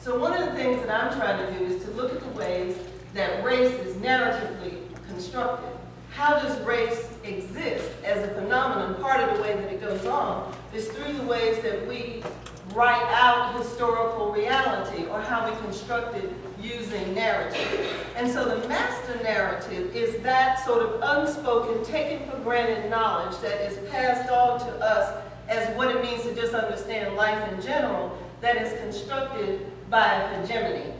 So one of the things that I'm trying to do is to look at the ways that race is narratively constructed. How does race exist as a phenomenon? Part of the way that it goes on is through the ways that we write out historical reality or how we construct it using narrative. And so the master narrative is that sort of unspoken, taken for granted knowledge that is passed on to us as what it means to just understand life in general that is constructed by hegemony.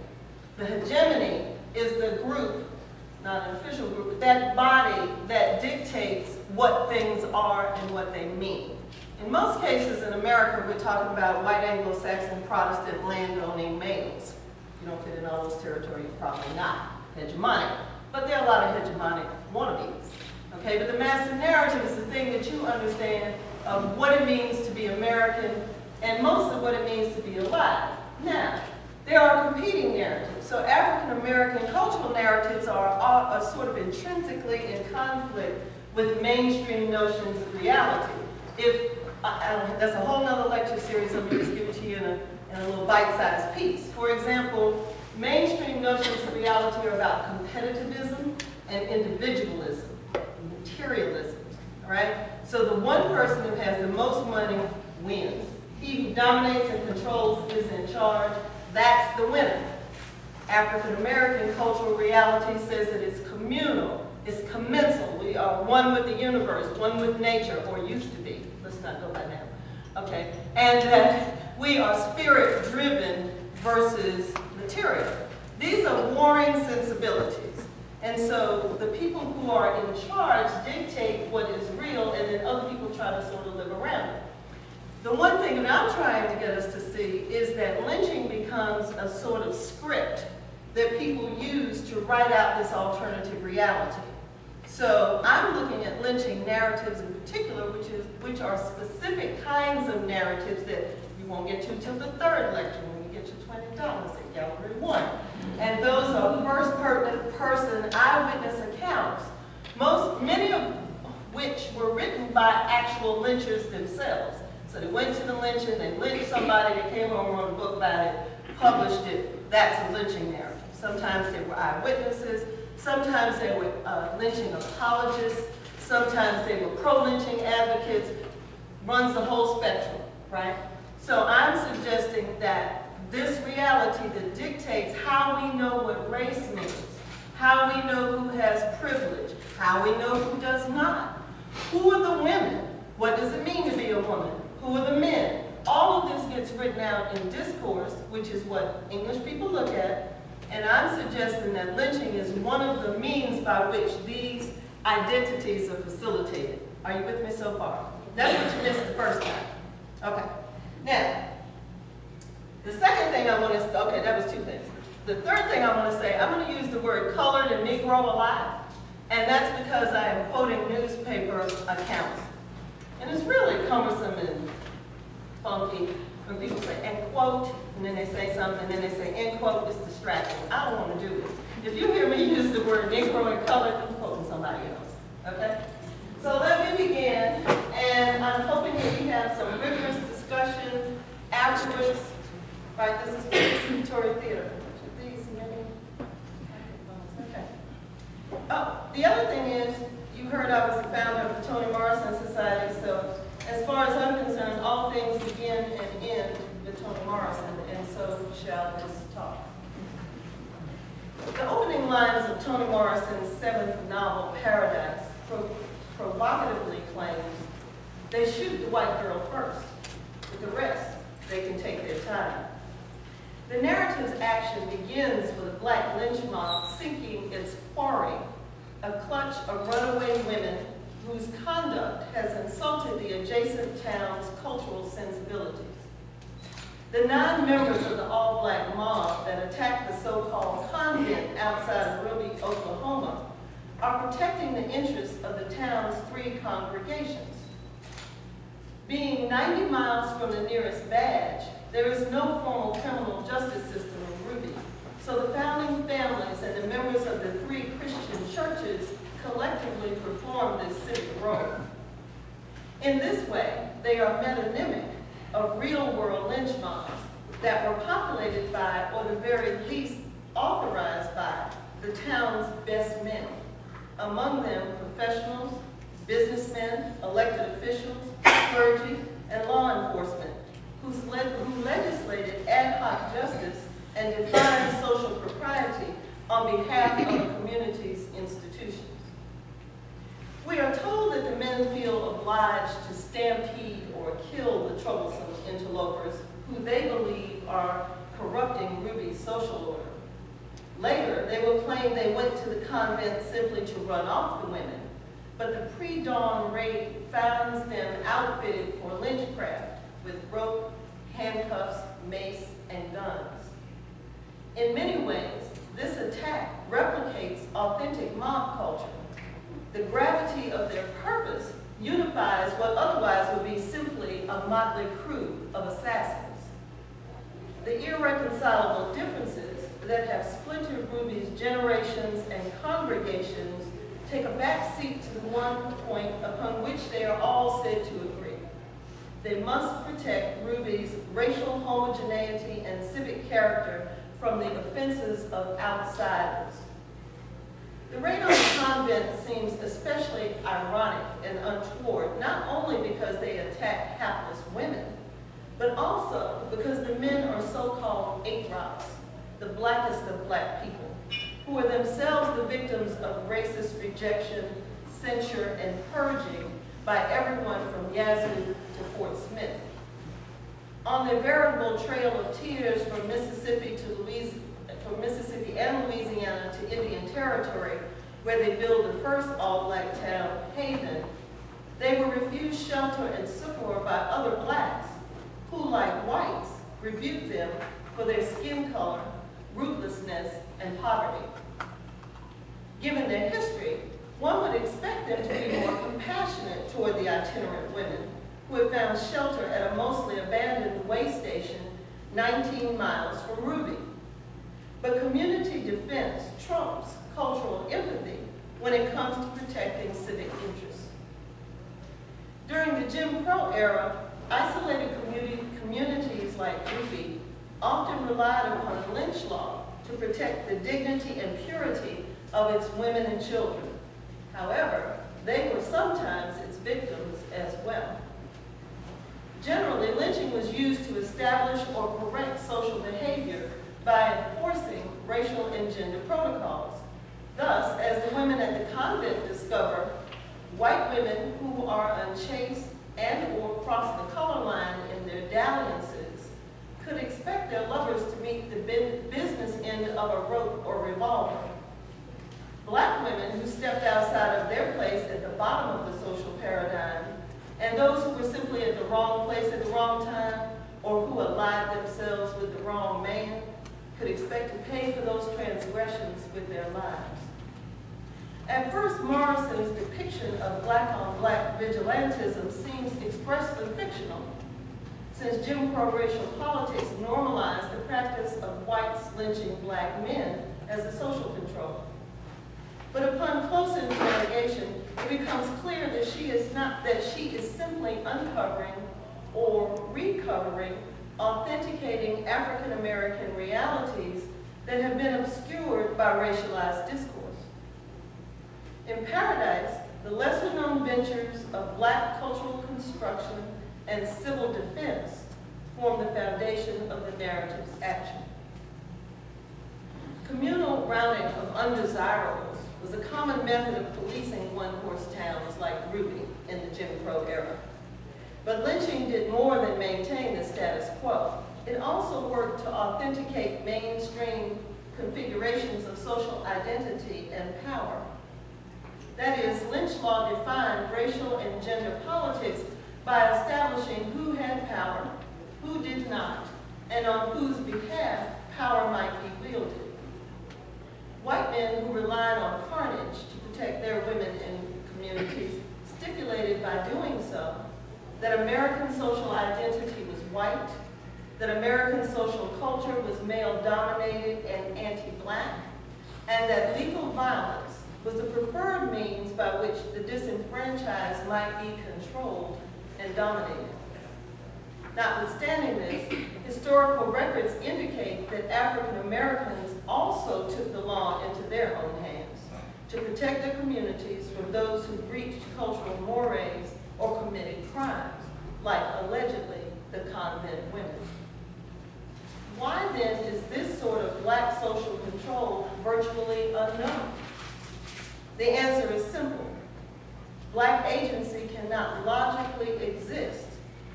The hegemony is the group, not an official group, but that body that dictates what things are and what they mean. In most cases in America, we're talking about white Anglo-Saxon Protestant landowning males. You don't fit in all those territories, probably not hegemonic. But there are a lot of hegemonic wannabes. Okay, but the master narrative is the thing that you understand of what it means to be American and most of what it means to be alive. Now, there are competing narratives. So African American cultural narratives are, are, are sort of intrinsically in conflict with mainstream notions of reality. If uh, that's a whole other lecture series, me just give it to you in a, in a little bite-sized piece. For example, mainstream notions of reality are about competitivism and individualism, materialism, all right? So the one person who has the most money wins. He who dominates and controls is in charge. That's the winner. African American cultural reality says that it's communal, it's commensal. We are one with the universe, one with nature, or used to be. Let's not go by now. Okay, and that we are spirit-driven versus material. These are warring sensibilities. And so the people who are in charge dictate what is real, and then other people try to sort of live around it. The one thing that I'm trying to get us to see is that lynching becomes a sort of script that people use to write out this alternative reality. So I'm looking at lynching narratives in particular, which, is, which are specific kinds of narratives that you won't get to until the third lecture when you get your $20 at Gallery 1. And those are first person eyewitness accounts, most, many of which were written by actual lynchers themselves. So they went to the lynching, they lynched somebody, they came home, wrote a book about it, published it. That's a lynching narrative. Sometimes they were eyewitnesses, sometimes they were uh, lynching apologists, sometimes they were pro-lynching advocates, runs the whole spectrum, right? So I'm suggesting that this reality that dictates how we know what race means, how we know who has privilege, how we know who does not. Who are the women? What does it mean to be a woman? Who are the men? All of this gets written out in discourse, which is what English people look at, and I'm suggesting that lynching is one of the means by which these identities are facilitated. Are you with me so far? That's what you missed the first time. Okay. Now, the second thing I want to, okay, that was two things. The third thing I want to say, I'm going to use the word colored and Negro a lot, and that's because I am quoting newspaper accounts. And it's really cumbersome and funky when people say end quote, and then they say something, and then they say end quote, it's distracting. I don't want to do this. If you hear me use the word Negro and colored, I'm quoting somebody else, okay? So let me begin, and I'm hoping that we have some rigorous discussion afterwards. Right, this is participatory theater. Okay. Oh, the other thing is, you heard I was the founder of the Toni Morrison Society, so as far as I'm concerned, all things begin and end with Toni Morrison, and so shall this talk. The opening lines of Toni Morrison's seventh novel, Paradise, pro provocatively claims they shoot the white girl first. With the rest, they can take their time. The narrative's action begins with a black lynch mob seeking its quarry a clutch of runaway women whose conduct has insulted the adjacent town's cultural sensibilities. The nine members of the all-black mob that attacked the so-called convent outside of Ruby, Oklahoma, are protecting the interests of the town's three congregations. Being 90 miles from the nearest badge, there is no formal criminal justice system so the founding families and the members of the three Christian churches collectively perform this civic role. In this way, they are metonymic of real-world lynch mobs, that were populated by, or the very least authorized by, the town's best men. Among them, professionals, businessmen, elected officials, clergy, and law enforcement, who legislated ad hoc justice and defined social propriety on behalf of the community's institutions. We are told that the men feel obliged to stampede or kill the troublesome interlopers who they believe are corrupting Ruby's social order. Later, they will claim they went to the convent simply to run off the women, but the pre-dawn raid finds them outfitted for lynchcraft with rope, handcuffs, mace, and guns. In many ways, this attack replicates authentic mob culture. The gravity of their purpose unifies what otherwise would be simply a motley crew of assassins. The irreconcilable differences that have splintered Ruby's generations and congregations take a back seat to the one point upon which they are all said to agree. They must protect Ruby's racial homogeneity and civic character from the offenses of outsiders. The raid on the convent seems especially ironic and untoward, not only because they attack hapless women, but also because the men are so-called 8-rocks, the blackest of black people, who are themselves the victims of racist rejection, censure, and purging by everyone from Yazoo to Fort Smith. On the veritable trail of tears from Mississippi to Louisiana, from Mississippi and Louisiana to Indian Territory, where they build the first all-black town, Haven, they were refused shelter and succor by other blacks who, like whites, rebuked them for their skin color, ruthlessness, and poverty. Given their history, one would expect them to be more compassionate toward the itinerant women who had found shelter at a mostly abandoned way station 19 miles from Ruby. But community defense trumps cultural empathy when it comes to protecting civic interests. During the Jim Crow era, isolated community, communities like Ruby often relied upon lynch law to protect the dignity and purity of its women and children. However, they were sometimes its victims as well. Generally, lynching was used to establish or correct social behavior by enforcing racial and gender protocols. Thus, as the women at the convent discover, white women who are unchaste and or cross the color line in their dalliances could expect their lovers to meet the business end of a rope or revolver. Black women who stepped outside of their place at the bottom of the social paradigm, and those who were simply at the wrong place at the wrong time, or who allied themselves with the wrong man, could expect to pay for those transgressions with their lives. At first, Morrison's depiction of black-on-black -black vigilantism seems expressly fictional, since Jim Crow racial politics normalized the practice of whites lynching black men as a social control. But upon close interrogation, it becomes clear that she is not that she is simply uncovering or recovering authenticating African American realities that have been obscured by racialized discourse. In Paradise, the lesser known ventures of black cultural construction and civil defense form the foundation of the narrative's action. Communal rounding of undesirables was a common method of policing one-horse towns like Ruby in the Jim Crow era. But lynching did more than maintain the status quo. It also worked to authenticate mainstream configurations of social identity and power. That is, lynch law defined racial and gender politics by establishing who had power, who did not, and on whose behalf power might be wielded. White men who relied on carnage to protect their women in communities stipulated by doing so that American social identity was white, that American social culture was male-dominated and anti-black, and that legal violence was the preferred means by which the disenfranchised might be controlled and dominated. Notwithstanding this, historical records indicate that African Americans also took the law into their own hands to protect their communities from those who breached cultural mores or committed crimes, like allegedly the convent women. Why then is this sort of black social control virtually unknown? The answer is simple. Black agency cannot logically exist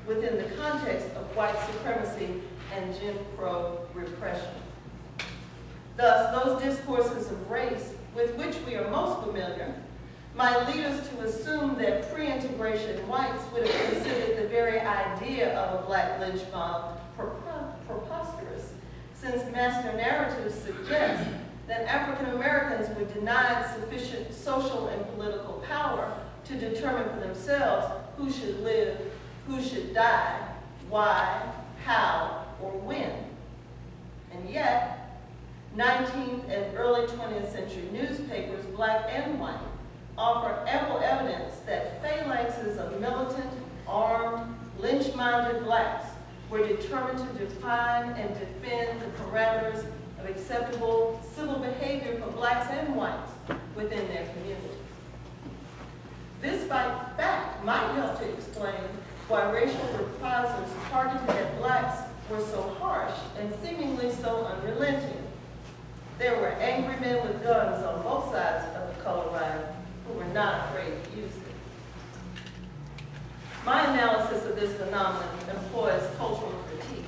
within the context of white supremacy and Jim Crow repression. Thus, those discourses of race with which we are most familiar might lead us to assume that pre-integration whites would have considered the very idea of a black lynch mob preposterous, since master narratives suggest that African Americans were denied sufficient social and political power to determine for themselves who should live, who should die, why, how, or when. And yet, 19th and early 20th century newspapers, black and white, offer ample evidence that phalanxes of militant, armed, lynch-minded blacks were determined to define and defend the parameters of acceptable civil behavior for blacks and whites within their communities. This fact might help to explain why racial reprisals targeted at blacks were so harsh and seemingly so unrelenting. There were angry men with guns on both sides of the color line who were not afraid to use it. My analysis of this phenomenon employs cultural critique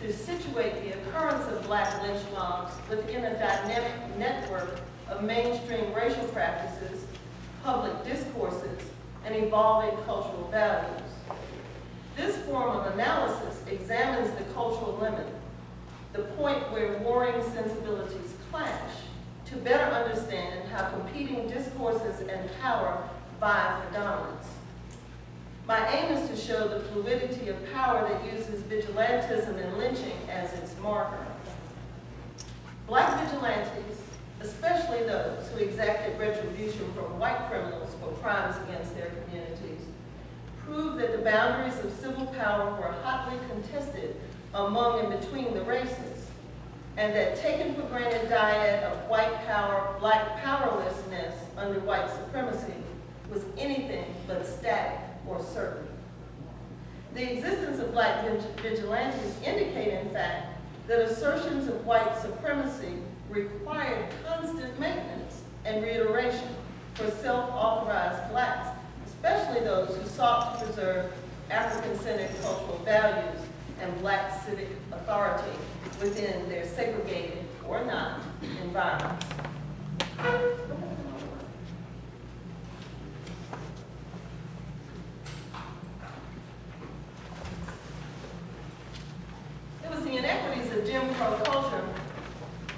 to situate the occurrence of black lynch mobs within a dynamic network of mainstream racial practices, public discourses, and evolving cultural values. This form of analysis examines the cultural limit, the point where warring sensibilities clash, to better understand how competing discourses and power vie for dominance. My aim is to show the fluidity of power that uses vigilantism and lynching as its marker. Black vigilantes, especially those who exacted retribution from white criminals for crimes against their communities, prove that the boundaries of civil power were hotly contested among and between the races, and that taken for granted diet of white power, black powerlessness under white supremacy was anything but static or certain. The existence of black vigilantes indicate, in fact, that assertions of white supremacy required constant maintenance and reiteration for self-authorized blacks, especially those who sought to preserve African-centered cultural values and black civic authority within their segregated or not environments. It was the inequities of Jim Crow culture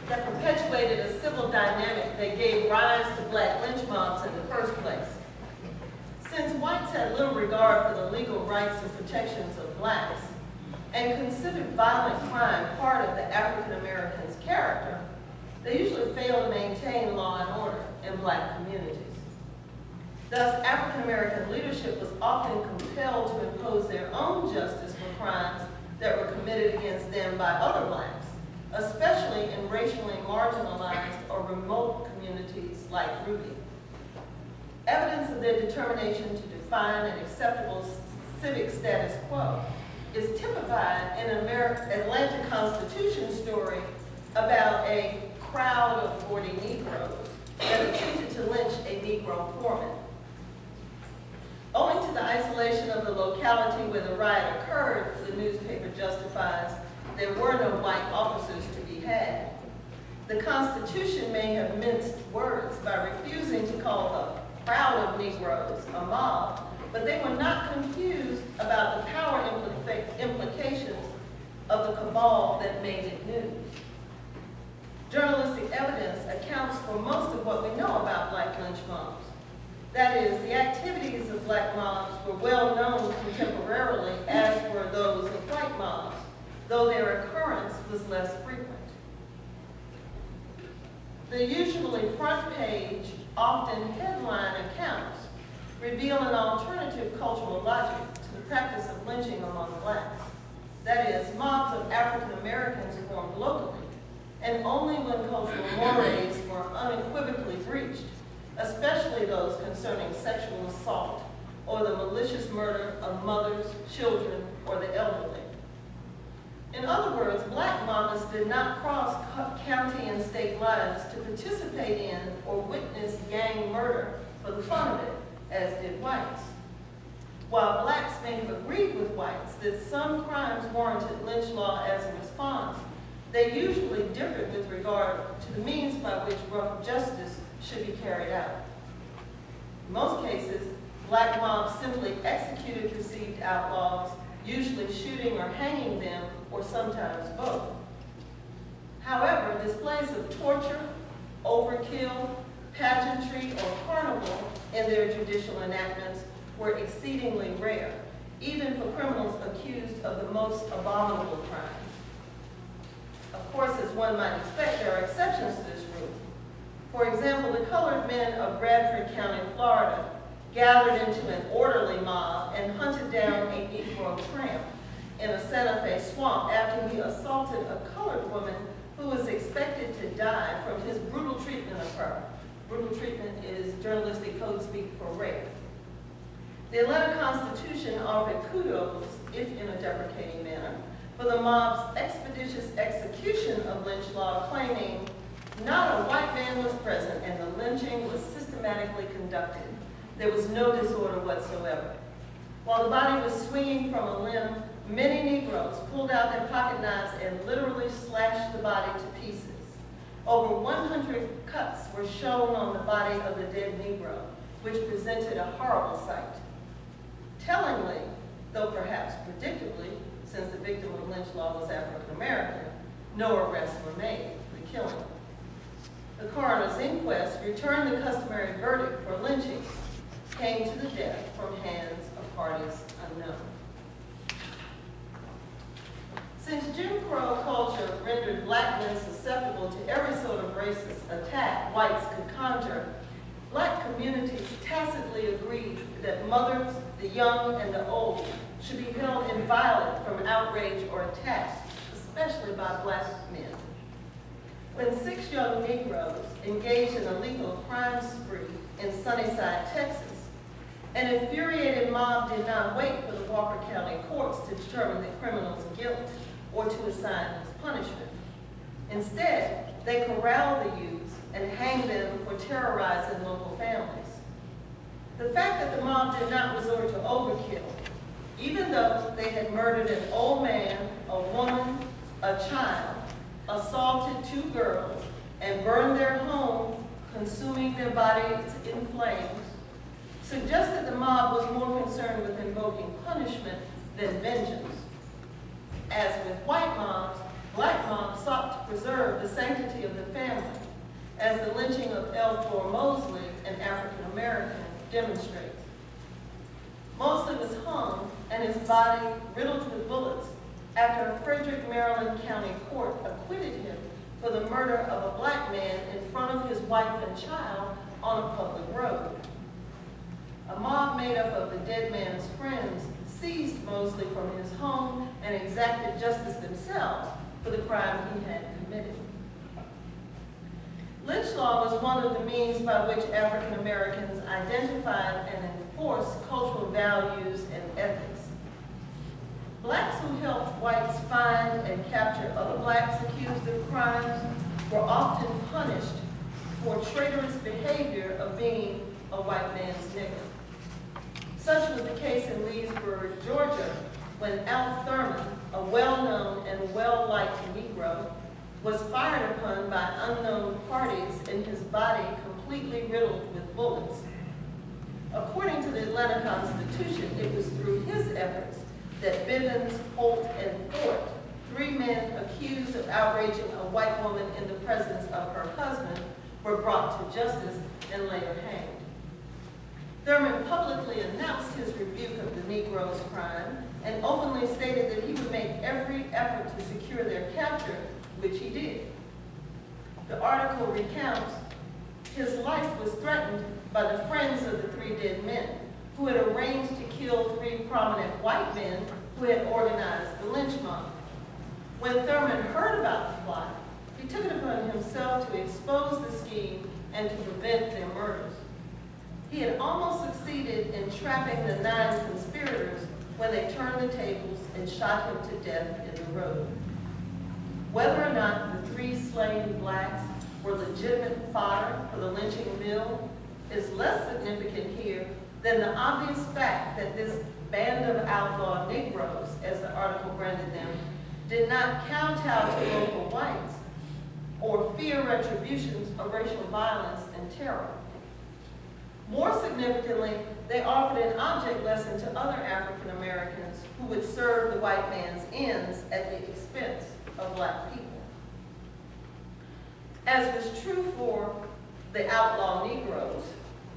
that perpetuated a civil dynamic that gave rise to black lynch mobs in the first place. Since whites had little regard for the legal rights and protections of blacks, and considered violent crime part of the African American's character, they usually failed to maintain law and order in black communities. Thus, African American leadership was often compelled to impose their own justice for crimes that were committed against them by other blacks, especially in racially marginalized or remote communities like Ruby. Evidence of their determination to define an acceptable civic status quo is typified in an Atlanta Constitution story about a crowd of 40 Negroes that attempted to lynch a Negro foreman. Owing to the isolation of the locality where the riot occurred, the newspaper justifies, there were no white officers to be had. The Constitution may have minced words by refusing to call the crowd of Negroes a mob, but they were not confused about the power implica implications of the cabal that made it news. Journalistic evidence accounts for most of what we know about black lynch mobs. That is, the activities of black mobs were well known contemporarily, as were those of white mobs, though their occurrence was less frequent. The usually front page, often headline accounts reveal an alternative cultural logic to the practice of lynching among blacks. that is, mobs of African Americans formed locally, and only when cultural mores were unequivocally breached, especially those concerning sexual assault or the malicious murder of mothers, children, or the elderly. In other words, black mamas did not cross county and state lines to participate in or witness gang murder for the fun of it, as did whites. While blacks may have agreed with whites that some crimes warranted lynch law as a response, they usually differed with regard to the means by which rough justice should be carried out. In most cases, black mobs simply executed perceived outlaws, usually shooting or hanging them, or sometimes both. However, displays of torture, overkill, pageantry, or carnival in their judicial enactments were exceedingly rare, even for criminals accused of the most abominable crimes. Of course, as one might expect, there are exceptions to this rule. For example, the colored men of Bradford County, Florida, gathered into an orderly mob and hunted down a Negro tramp in a Santa Fe swamp after he assaulted a colored woman who was expected to die from his brutal treatment of her. Brutal treatment is journalistic code speak for rape. The Atlanta Constitution offered kudos, if in a deprecating manner, for the mob's expeditious execution of lynch law, claiming not a white man was present and the lynching was systematically conducted. There was no disorder whatsoever. While the body was swinging from a limb, many Negroes pulled out their pocket knives and literally slashed the body to pieces. Over 100 cuts were shown on the body of the dead Negro, which presented a horrible sight. Tellingly, though perhaps predictably, since the victim of lynch law was African American, no arrests were made for the killing. The coroner's inquest returned the customary verdict for lynching, came to the death from hands of parties unknown. Crow culture rendered black men susceptible to every sort of racist attack whites could conjure, black communities tacitly agreed that mothers, the young, and the old should be held inviolate from outrage or attacks, especially by black men. When six young Negroes engaged in a legal crime spree in Sunnyside, Texas, an infuriated mob did not wait for the Walker County courts to determine the criminal's guilt or to assign as punishment. Instead, they corral the youths and hang them for terrorizing local families. The fact that the mob did not resort to overkill, even though they had murdered an old man, a woman, a child, assaulted two girls, and burned their home, consuming their bodies in flames, suggested the mob was more concerned with invoking punishment than vengeance. As with white mobs, black mobs sought to preserve the sanctity of the family, as the lynching of Elflor Mosley, an African American, demonstrates. Mosley was hung and his body riddled with bullets after a Frederick, Maryland County court acquitted him for the murder of a black man in front of his wife and child on a public road. A mob made up of the dead man's friends seized Mosley from his home and exacted justice themselves for the crime he had committed. Lynch law was one of the means by which African Americans identified and enforced cultural values and ethics. Blacks who helped whites find and capture other blacks accused of crimes were often punished for traitorous behavior of being a white man's nigger. Such was the case in Leesburg, Georgia, when Al Thurman, a well-known and well-liked Negro, was fired upon by unknown parties and his body completely riddled with bullets. According to the Atlanta Constitution, it was through his efforts that Bivens, Holt, and Fort, three men accused of outraging a white woman in the presence of her husband, were brought to justice and later hanged. Thurman publicly announced his rebuke of the Negro's crime and openly stated that he would make every effort to secure their capture, which he did. The article recounts his life was threatened by the friends of the three dead men, who had arranged to kill three prominent white men who had organized the lynch mob. When Thurman heard about the plot, he took it upon himself to expose the scheme and to prevent their murders. He had almost succeeded in trapping the nine conspirators when they turned the tables and shot him to death in the road. Whether or not the three slain blacks were legitimate fodder for the lynching mill is less significant here than the obvious fact that this band of outlaw Negroes, as the article branded them, did not kowtow to local whites or fear retributions of racial violence and terror. More significantly, they offered an object lesson to other African Americans who would serve the white man's ends at the expense of black people. As was true for the outlaw Negroes,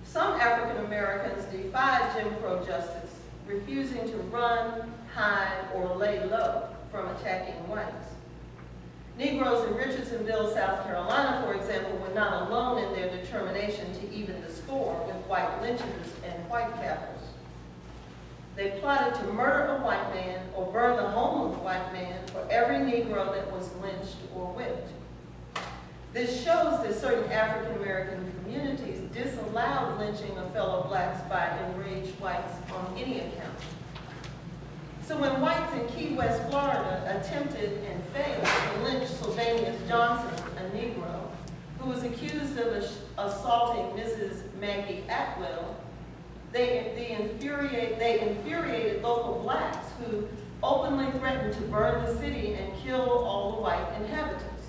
some African Americans defied Jim Crow justice, refusing to run, hide, or lay low from attacking whites. Negroes in Richardsonville, South Carolina, for example, were not alone in their determination to even the score with white lynchers and white cappers. They plotted to murder a white man or burn the home of a white man for every Negro that was lynched or whipped. This shows that certain African American communities disallowed lynching of fellow blacks by enraged whites on any account. So when whites in Key West, Florida attempted and failed to lynch Sylvanus Johnson, a Negro, who was accused of assaulting Mrs. Maggie Atwell, they, they, infuriate, they infuriated local blacks who openly threatened to burn the city and kill all the white inhabitants.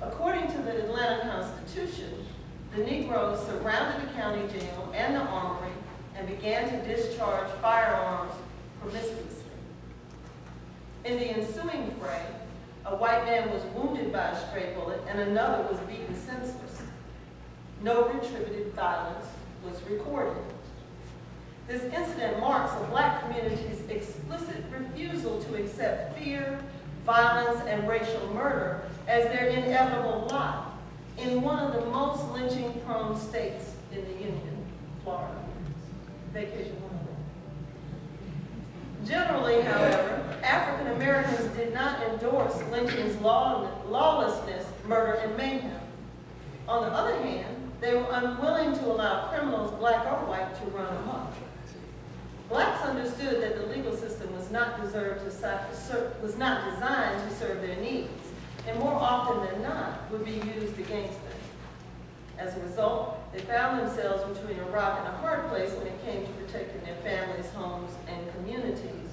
According to the Atlanta Constitution, the Negroes surrounded the county jail and the armory and began to discharge firearms In the ensuing fray, a white man was wounded by a stray bullet and another was beaten senseless. No retributive violence was recorded. This incident marks a black community's explicit refusal to accept fear, violence, and racial murder as their inevitable lot in one of the most lynching-prone states in the Union, Florida. Vacation Generally, however, African Americans did not endorse lynching's law, lawlessness, murder, and mayhem. On the other hand, they were unwilling to allow criminals, black or white, to run amok. Blacks understood that the legal system was not, deserved to was not designed to serve their needs, and more often than not would be used against them. As a result, they found themselves between a rock and a hard place when it came to protecting their families, homes, and communities.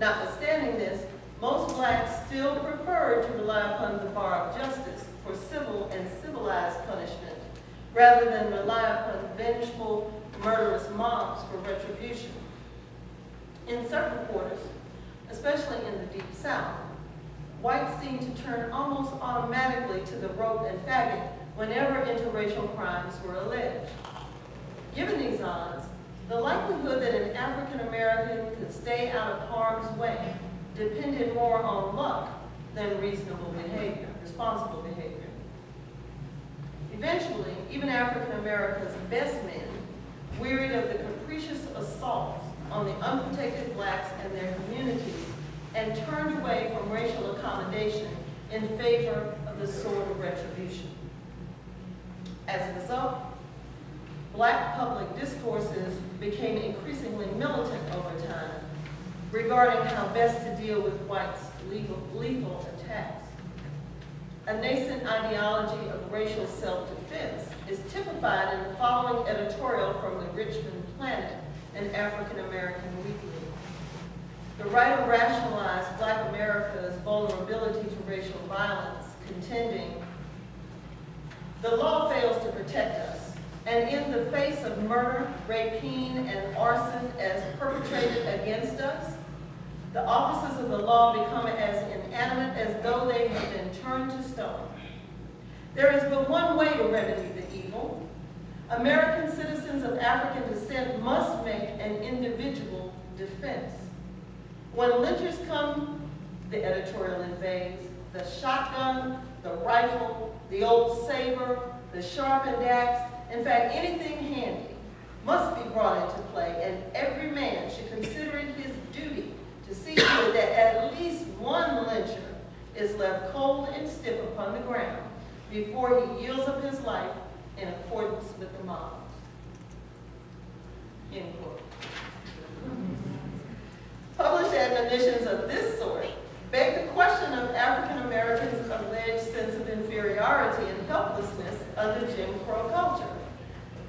Notwithstanding this, most blacks still preferred to rely upon the bar of justice for civil and civilized punishment, rather than rely upon vengeful, murderous mobs for retribution. In certain quarters, especially in the Deep South, whites seemed to turn almost automatically to the rope and faggot whenever interracial crimes were alleged. Given these odds, the likelihood that an African American could stay out of harm's way depended more on luck than reasonable behavior, responsible behavior. Eventually, even African America's best men, wearied of the capricious assaults on the unprotected blacks and their communities, and turned away from racial accommodation in favor of the sword of retribution. As a result, black public discourses became increasingly militant over time regarding how best to deal with whites' legal, lethal attacks. A nascent ideology of racial self-defense is typified in the following editorial from the Richmond Planet, an African-American weekly. The writer rationalized black America's vulnerability to racial violence, contending the law fails to protect us, and in the face of murder, rapine, and arson as perpetrated against us, the officers of the law become as inanimate as though they had been turned to stone. There is but one way to remedy the evil. American citizens of African descent must make an individual defense. When lynchers come, the editorial invades, the shotgun, the rifle, the old saber, the sharpened axe, in fact, anything handy, must be brought into play, and every man should consider it his duty to see to it that at least one lyncher is left cold and stiff upon the ground before he yields up his life in accordance with the mob. End quote. Published admonitions of this sort beg the question of African Americans' alleged sense of inferiority and helplessness under Jim Crow culture.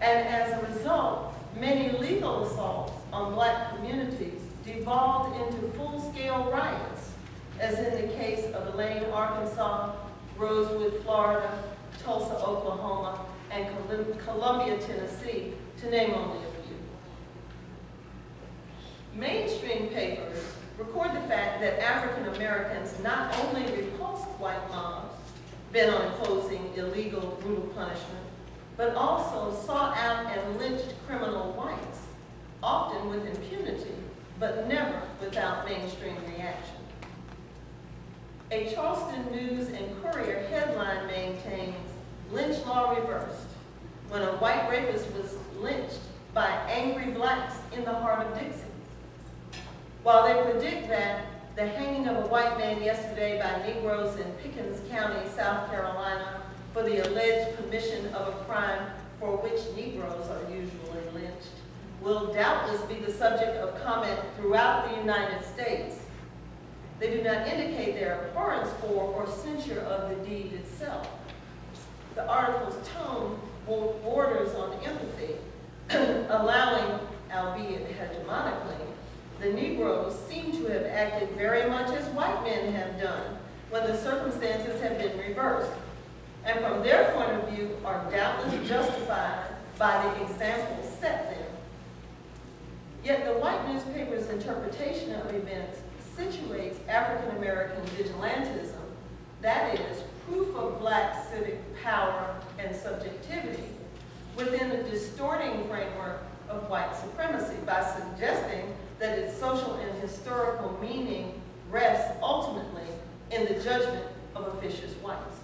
And as a result, many legal assaults on black communities devolved into full-scale riots, as in the case of Elaine, Arkansas, Rosewood, Florida, Tulsa, Oklahoma, and Columbia, Tennessee, to name only a few. Mainstream papers record the fact that African Americans not only repulsed white mobs bent on imposing illegal, brutal punishment, but also sought out and lynched criminal whites, often with impunity, but never without mainstream reaction. A Charleston News and Courier headline maintains, lynch law reversed, when a white rapist was lynched by angry blacks in the heart of Dixie. While they predict that the hanging of a white man yesterday by Negroes in Pickens County, South Carolina, for the alleged commission of a crime for which Negroes are usually lynched, will doubtless be the subject of comment throughout the United States. They do not indicate their abhorrence for or censure of the deed itself. The article's tone borders on empathy, allowing, albeit hegemonically, the Negroes seem to have acted very much as white men have done when the circumstances have been reversed, and from their point of view are doubtless justified by the example set them. Yet the white newspaper's interpretation of events situates African American vigilantism, that is, proof of black civic power and subjectivity, within the distorting framework of white supremacy by suggesting that its social and historical meaning rests ultimately in the judgment of officious whites.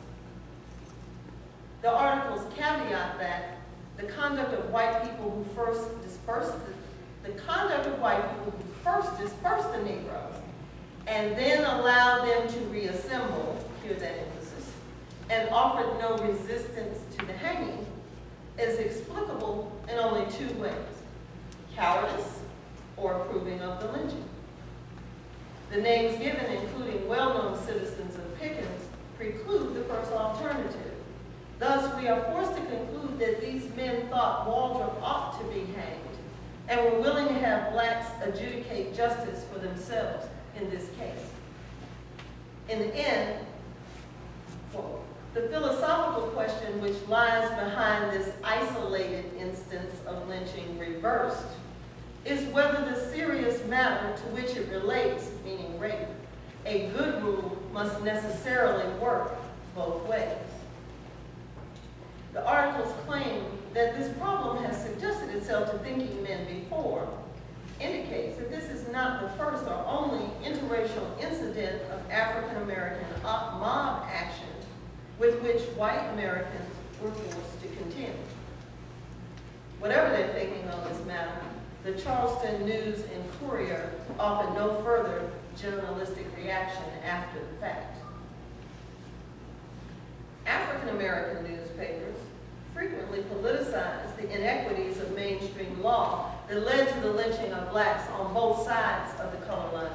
The articles caveat that the conduct of white people who first dispersed the, the conduct of white people who first dispersed the Negroes and then allowed them to reassemble, here's that emphasis, and offered no resistance to the hanging is explicable in only two ways, cowardice or approving of the lynching. The names given, including well-known citizens of Pickens, preclude the first alternative. Thus, we are forced to conclude that these men thought Waldrop ought to be hanged and were willing to have blacks adjudicate justice for themselves in this case. In the end, the philosophical question which lies behind this isolated instance of lynching reversed is whether the serious matter to which it relates, meaning rape, a good rule must necessarily work both ways. The articles claim that this problem has suggested itself to thinking men before, indicates that this is not the first or only interracial incident of African American mob action with which white Americans were forced to contend. Whatever they're thinking on this matter, the Charleston News and Courier offered no further journalistic reaction after the fact. African American newspapers frequently politicized the inequities of mainstream law that led to the lynching of blacks on both sides of the color line.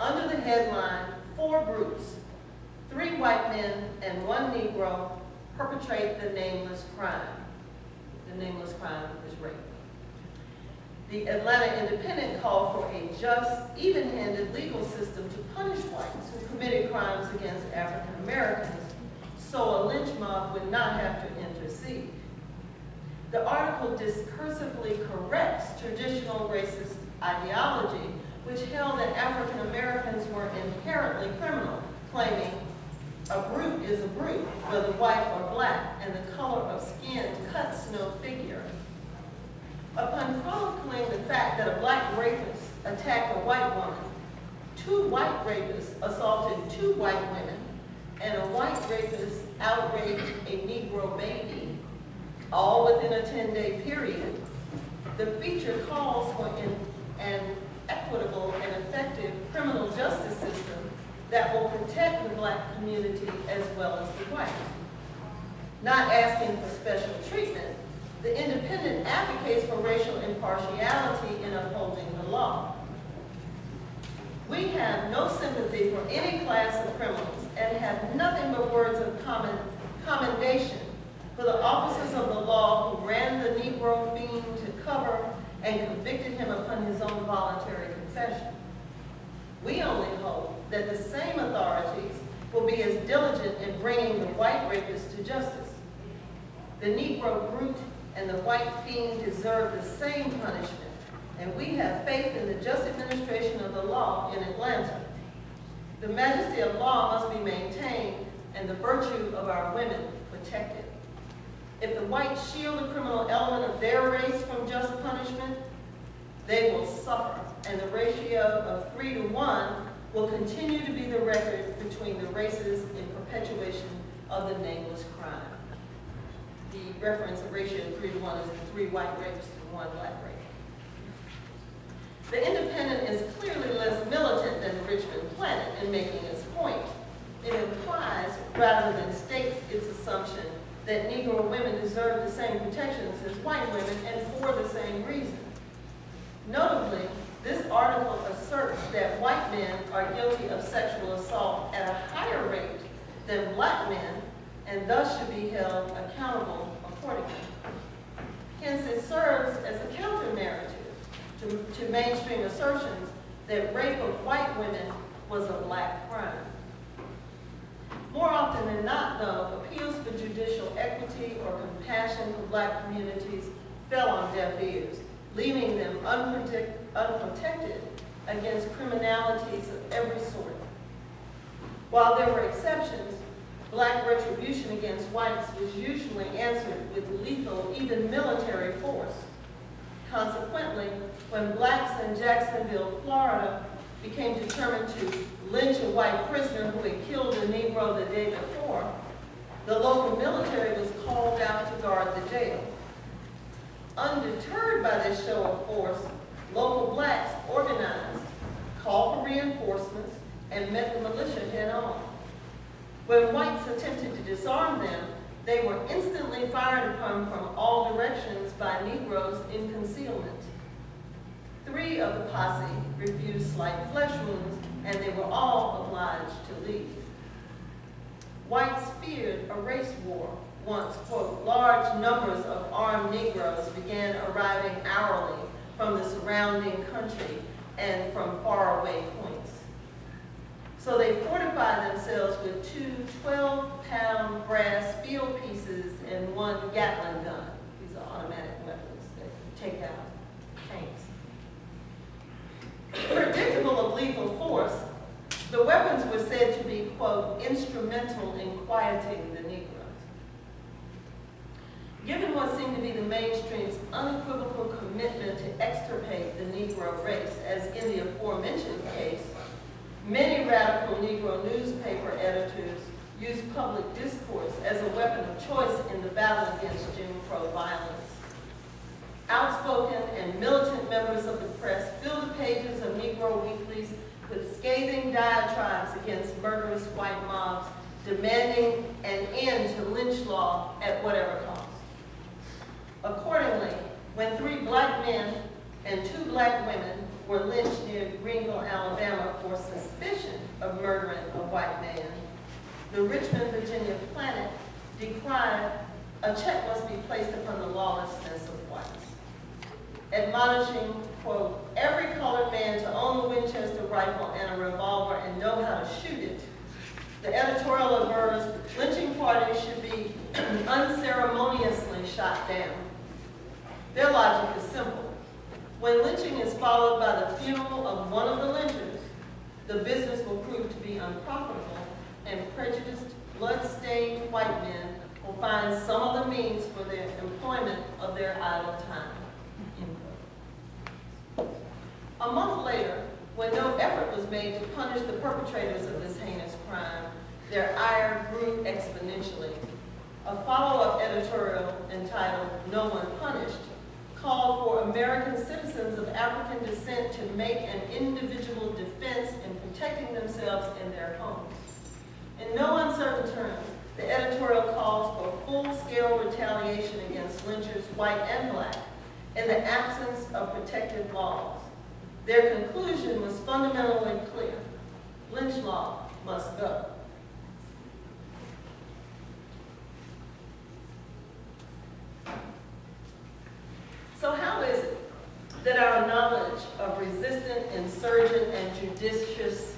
Under the headline, four groups, three white men and one Negro perpetrate the nameless crime. The nameless crime the Atlanta Independent called for a just, even-handed legal system to punish whites who committed crimes against African Americans so a lynch mob would not have to intercede. The article discursively corrects traditional racist ideology which held that African Americans were inherently criminal, claiming a brute is a brute, whether white or black, and the color of skin cuts no figure. Upon chronicling the fact that a black rapist attacked a white woman, two white rapists assaulted two white women, and a white rapist outraged a Negro baby, all within a 10-day period, the feature calls for an, an equitable and effective criminal justice system that will protect the black community as well as the white. Not asking for special treatment, the independent advocates for racial impartiality in upholding the law. We have no sympathy for any class of criminals and have nothing but words of comment, commendation for the officers of the law who ran the Negro fiend to cover and convicted him upon his own voluntary confession. We only hope that the same authorities will be as diligent in bringing the white rapists to justice. The Negro brute and the white fiend deserve the same punishment, and we have faith in the just administration of the law in Atlanta. The majesty of law must be maintained and the virtue of our women protected. If the whites shield the criminal element of their race from just punishment, they will suffer, and the ratio of three to one will continue to be the record between the races in perpetuation of the nameless crime. The reference ratio of three to one is three white rapes to one black rape. The Independent is clearly less militant than the Richmond Planet in making its point. It implies, rather than states its assumption that Negro women deserve the same protections as white women and for the same reason. Notably, this article asserts that white men are guilty of sexual assault at a higher rate than black men and thus should be held accountable accordingly. Hence, it serves as a counter-narrative to, to mainstream assertions that rape of white women was a black crime. More often than not, though, appeals for judicial equity or compassion for black communities fell on deaf ears, leaving them unprotected against criminalities of every sort. While there were exceptions, black retribution against whites was usually answered with lethal, even military force. Consequently, when blacks in Jacksonville, Florida became determined to lynch a white prisoner who had killed a Negro the day before, the local military was called out to guard the jail. Undeterred by this show of force, local blacks organized, called for reinforcements, and met the militia head on. When whites attempted to disarm them, they were instantly fired upon from all directions by Negroes in concealment. Three of the posse refused slight flesh wounds, and they were all obliged to leave. Whites feared a race war once, quote, large numbers of armed Negroes began arriving hourly from the surrounding country and from faraway points. So they fortified themselves with two 12-pound brass field pieces and one Gatling gun. These are automatic weapons that take out tanks. Predictable of lethal force, the weapons were said to be, quote, instrumental in quieting the Negroes. Given what seemed to be the mainstream's unequivocal commitment to extirpate the Negro race, as in the aforementioned case, many radical Negro newspaper editors used public discourse as a weapon of choice in the battle against Jim Crow violence. Outspoken and militant members of the press filled the pages of Negro weeklies with scathing diatribes against murderous white mobs, demanding an end to lynch law at whatever cost. Accordingly, when three black men and two black women were lynched near Greenville, Alabama for suspicion of murdering a white man, the Richmond, Virginia Planet decried a check must be placed upon the lawlessness of whites, admonishing, quote, every colored man to own a Winchester rifle and a revolver and know how to shoot it. The editorial avers lynching parties should be unceremoniously shot down. Their logic is simple. When lynching is followed by the funeral of one of the lynchers, the business will prove to be unprofitable and prejudiced, blood-stained white men will find some of the means for the employment of their idle time. A month later, when no effort was made to punish the perpetrators of this heinous crime, their ire grew exponentially. A follow-up editorial entitled No One Punished called for American citizens of African descent to make an individual defense in protecting themselves in their homes. In no uncertain terms, the editorial calls for full-scale retaliation against lynchers, white and black, in the absence of protective laws. Their conclusion was fundamentally clear. Lynch law must go. So how is it that our knowledge of resistant, insurgent, and judicious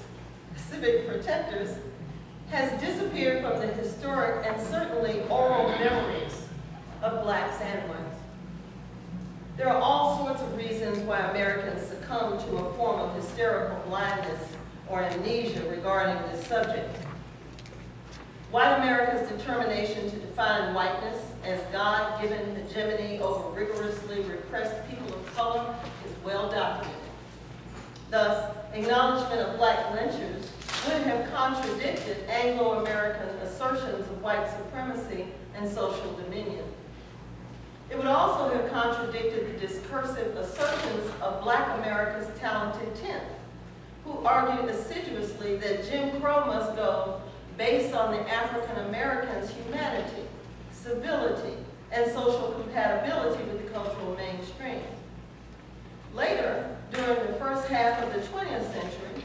civic protectors has disappeared from the historic and certainly oral memories of blacks and whites? There are all sorts of reasons why Americans succumb to a form of hysterical blindness or amnesia regarding this subject. White America's determination to define whiteness as God-given hegemony over rigorously repressed people of color is well documented. Thus, acknowledgement of black lynchers would have contradicted Anglo-American assertions of white supremacy and social dominion. It would also have contradicted the discursive assertions of black America's talented tenth, who argued assiduously that Jim Crow must go based on the African American's humanity, civility, and social compatibility with the cultural mainstream. Later, during the first half of the 20th century,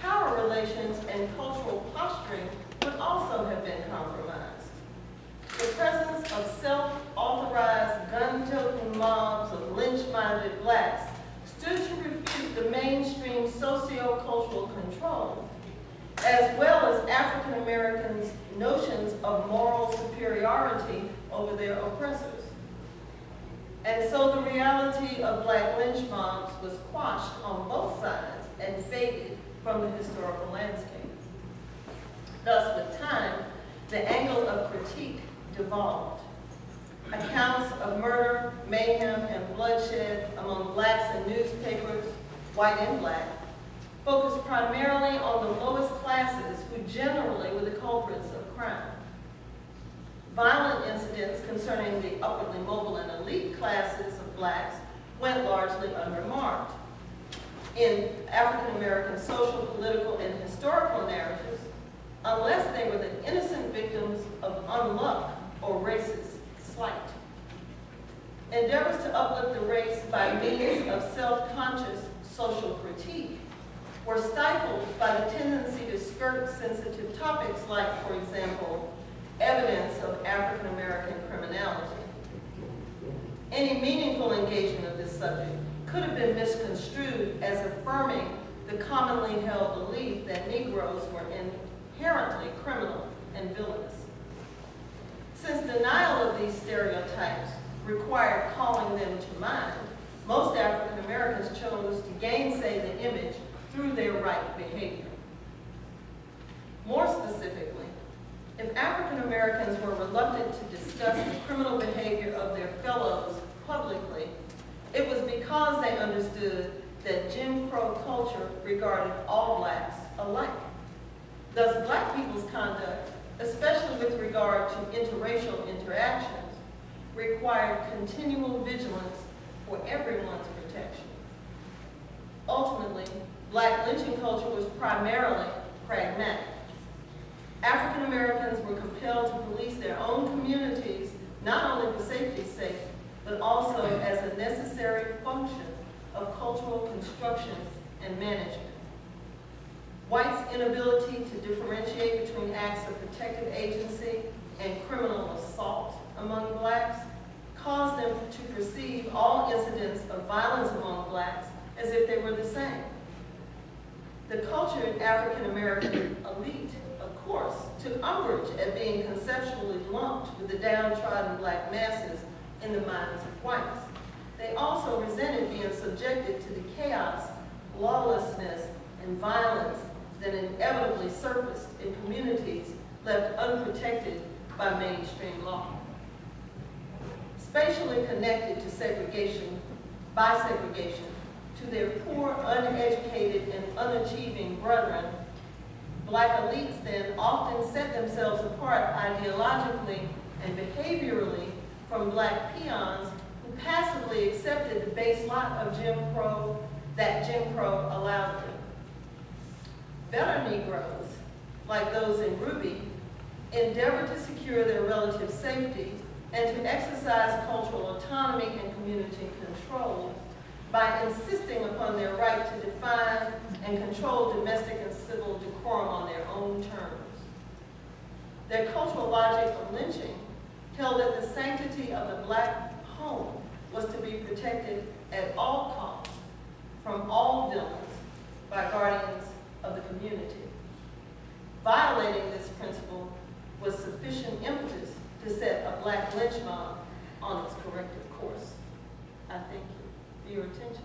power relations and cultural posturing would also have been compromised. The presence of self-authorized gun-toting mobs of lynch-minded blacks stood to refute the mainstream socio-cultural control, as well as African Americans' notions of moral superiority over their oppressors. And so the reality of black lynch mobs was quashed on both sides and faded from the historical landscape. Thus, with time, the angle of critique devolved. Accounts of murder, mayhem, and bloodshed among blacks in newspapers, white and black, focused primarily on the lowest classes who generally were the culprits of crime. Violent incidents concerning the upwardly mobile and elite classes of blacks went largely unremarked. In African American social, political, and historical narratives, unless they were the innocent victims of unluck or racist slight. Endeavors to uplift the race by means of self-conscious social critique were stifled by the tendency to skirt sensitive topics like, for example, evidence of African American criminality. Any meaningful engagement of this subject could have been misconstrued as affirming the commonly held belief that Negroes were inherently criminal and villainous. Since denial of these stereotypes required calling them to mind, most African Americans chose to gainsay the image through their right behavior. More specifically, if African Americans were reluctant to discuss the criminal behavior of their fellows publicly, it was because they understood that Jim Crow culture regarded all blacks alike. Thus, black people's conduct, especially with regard to interracial interactions, required continual vigilance for everyone's protection. Ultimately, black lynching culture was primarily pragmatic. African Americans were compelled to police their own communities, not only for safety's sake, but also as a necessary function of cultural construction and management. Whites' inability to differentiate between acts of protective agency and criminal assault among blacks caused them to perceive all incidents of violence among blacks as if they were the same. The cultured African American elite, of course, took umbrage at being conceptually lumped with the downtrodden black masses in the minds of whites. They also resented being subjected to the chaos, lawlessness, and violence that inevitably surfaced in communities left unprotected by mainstream law. Spatially connected to segregation, by segregation, to their poor, uneducated, and unachieving brethren, black elites then often set themselves apart ideologically and behaviorally from black peons who passively accepted the base lot of Jim Crow that Jim Crow allowed them. Better Negroes like those in Ruby, endeavor to secure their relative safety and to exercise cultural autonomy and community control by insisting upon their right to define and control domestic and civil decorum on their own terms. Their cultural logic of lynching held that the sanctity of the black home was to be protected at all costs from all villains by guardians of the community. Violating this principle was sufficient impetus to set a black lynch mob on its corrective course. I for your attention.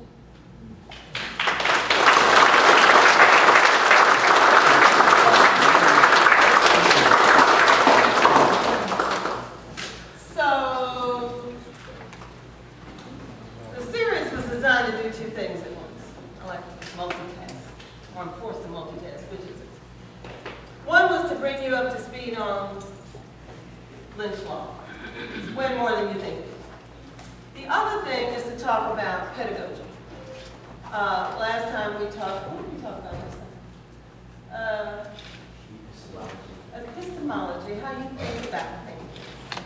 So, the series was designed to do two things at once. I like to multitask, or I'm forced to multitask, which is it? One was to bring you up to speed on lynch law. It's way more than you think it is. The other thing is to talk about pedagogy. Uh, last time we talked, what did we talk about last time? Uh, epistemology, how you think about things.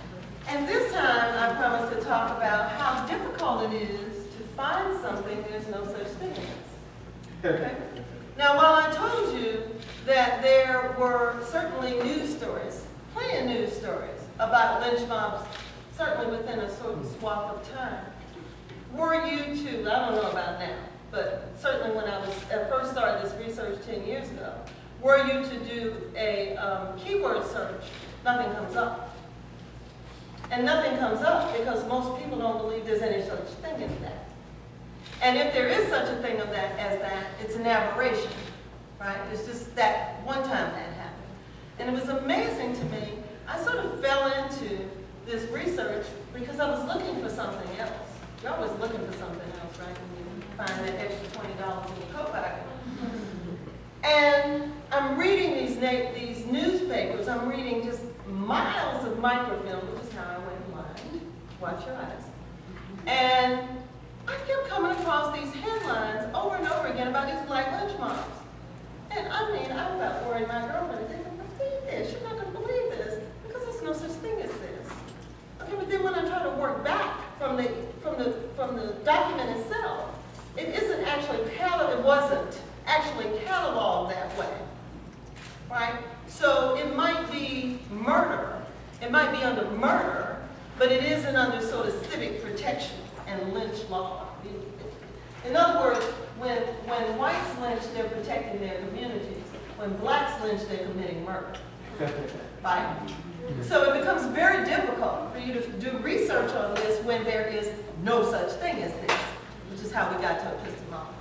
And this time, I promise to talk about how difficult it is to find something there's no such thing as. Okay? Now, while I told you that there were certainly news stories, plenty of news stories about lynch mobs, certainly within a certain swath of time, were you to, I don't know about now, but certainly when I was, at first started this research 10 years ago, were you to do a um, keyword search, nothing comes up. And nothing comes up because most people don't believe there's any such thing as that. And if there is such a thing of that as that, it's an aberration, right? It's just that one time that happened. And it was amazing to me. I sort of fell into this research because I was looking for something else. You're always looking for something else, right? When you find that extra twenty dollars in your coat pocket. And I'm reading these these newspapers. I'm reading just miles of microfilm, which is how I went blind. Watch your eyes. And I kept coming across these headlines over and over again about these black lynch mobs. And I mean, I about worried my girlfriend, thinking, believe this, you're not going to believe this, because there's no such thing as this. Okay, but then when I try to work back from the, from the, from the document itself, it isn't actually, cataloged. it wasn't actually cataloged that way, right? So it might be murder, it might be under murder, but it isn't under sort of civic protection and lynch law. In other words, when, when whites lynch, they're protecting their communities. When blacks lynch, they're committing murder. Right? So it becomes very difficult for you to do research on this when there is no such thing as this, which is how we got to epistemology.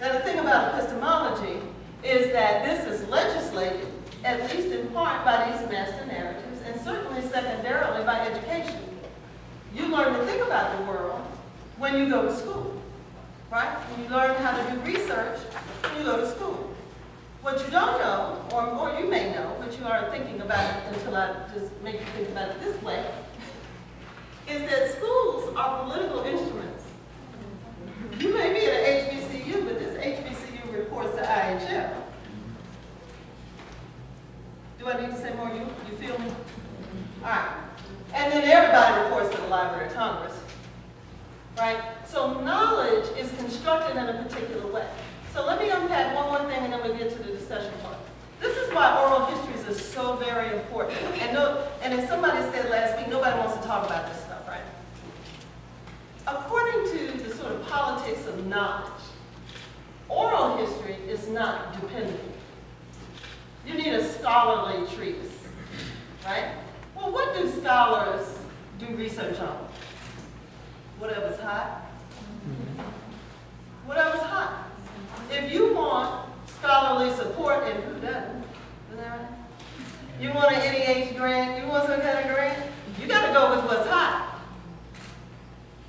Now the thing about epistemology is that this is legislated, at least in part, by these master narratives, and certainly secondarily by education. You learn to think about the world when you go to school, right? When you learn how to do research when you go to school. What you don't know, or, or you may know, but you aren't thinking about it until I just make you think about it this way, is that schools are political instruments. You may be at an HBCU, but this HBCU reports to IHL. Do I need to say more? You, you feel me? All right. And then everybody reports to the Library of Congress. Right? So knowledge is constructed in a particular way. So let me unpack one more thing and then we'll get to the discussion part. This is why oral histories is so very important. And, no, and as somebody said last week, nobody wants to talk about this stuff, right? According to the sort of politics of knowledge, oral history is not dependable. You need a scholarly treatise, right? Well, what do scholars do research on? Whatever's hot. Whatever's hot. If you want scholarly support, and who doesn't? Isn't that right? You want an NEH grant, you want some kind of grant, you gotta go with what's hot.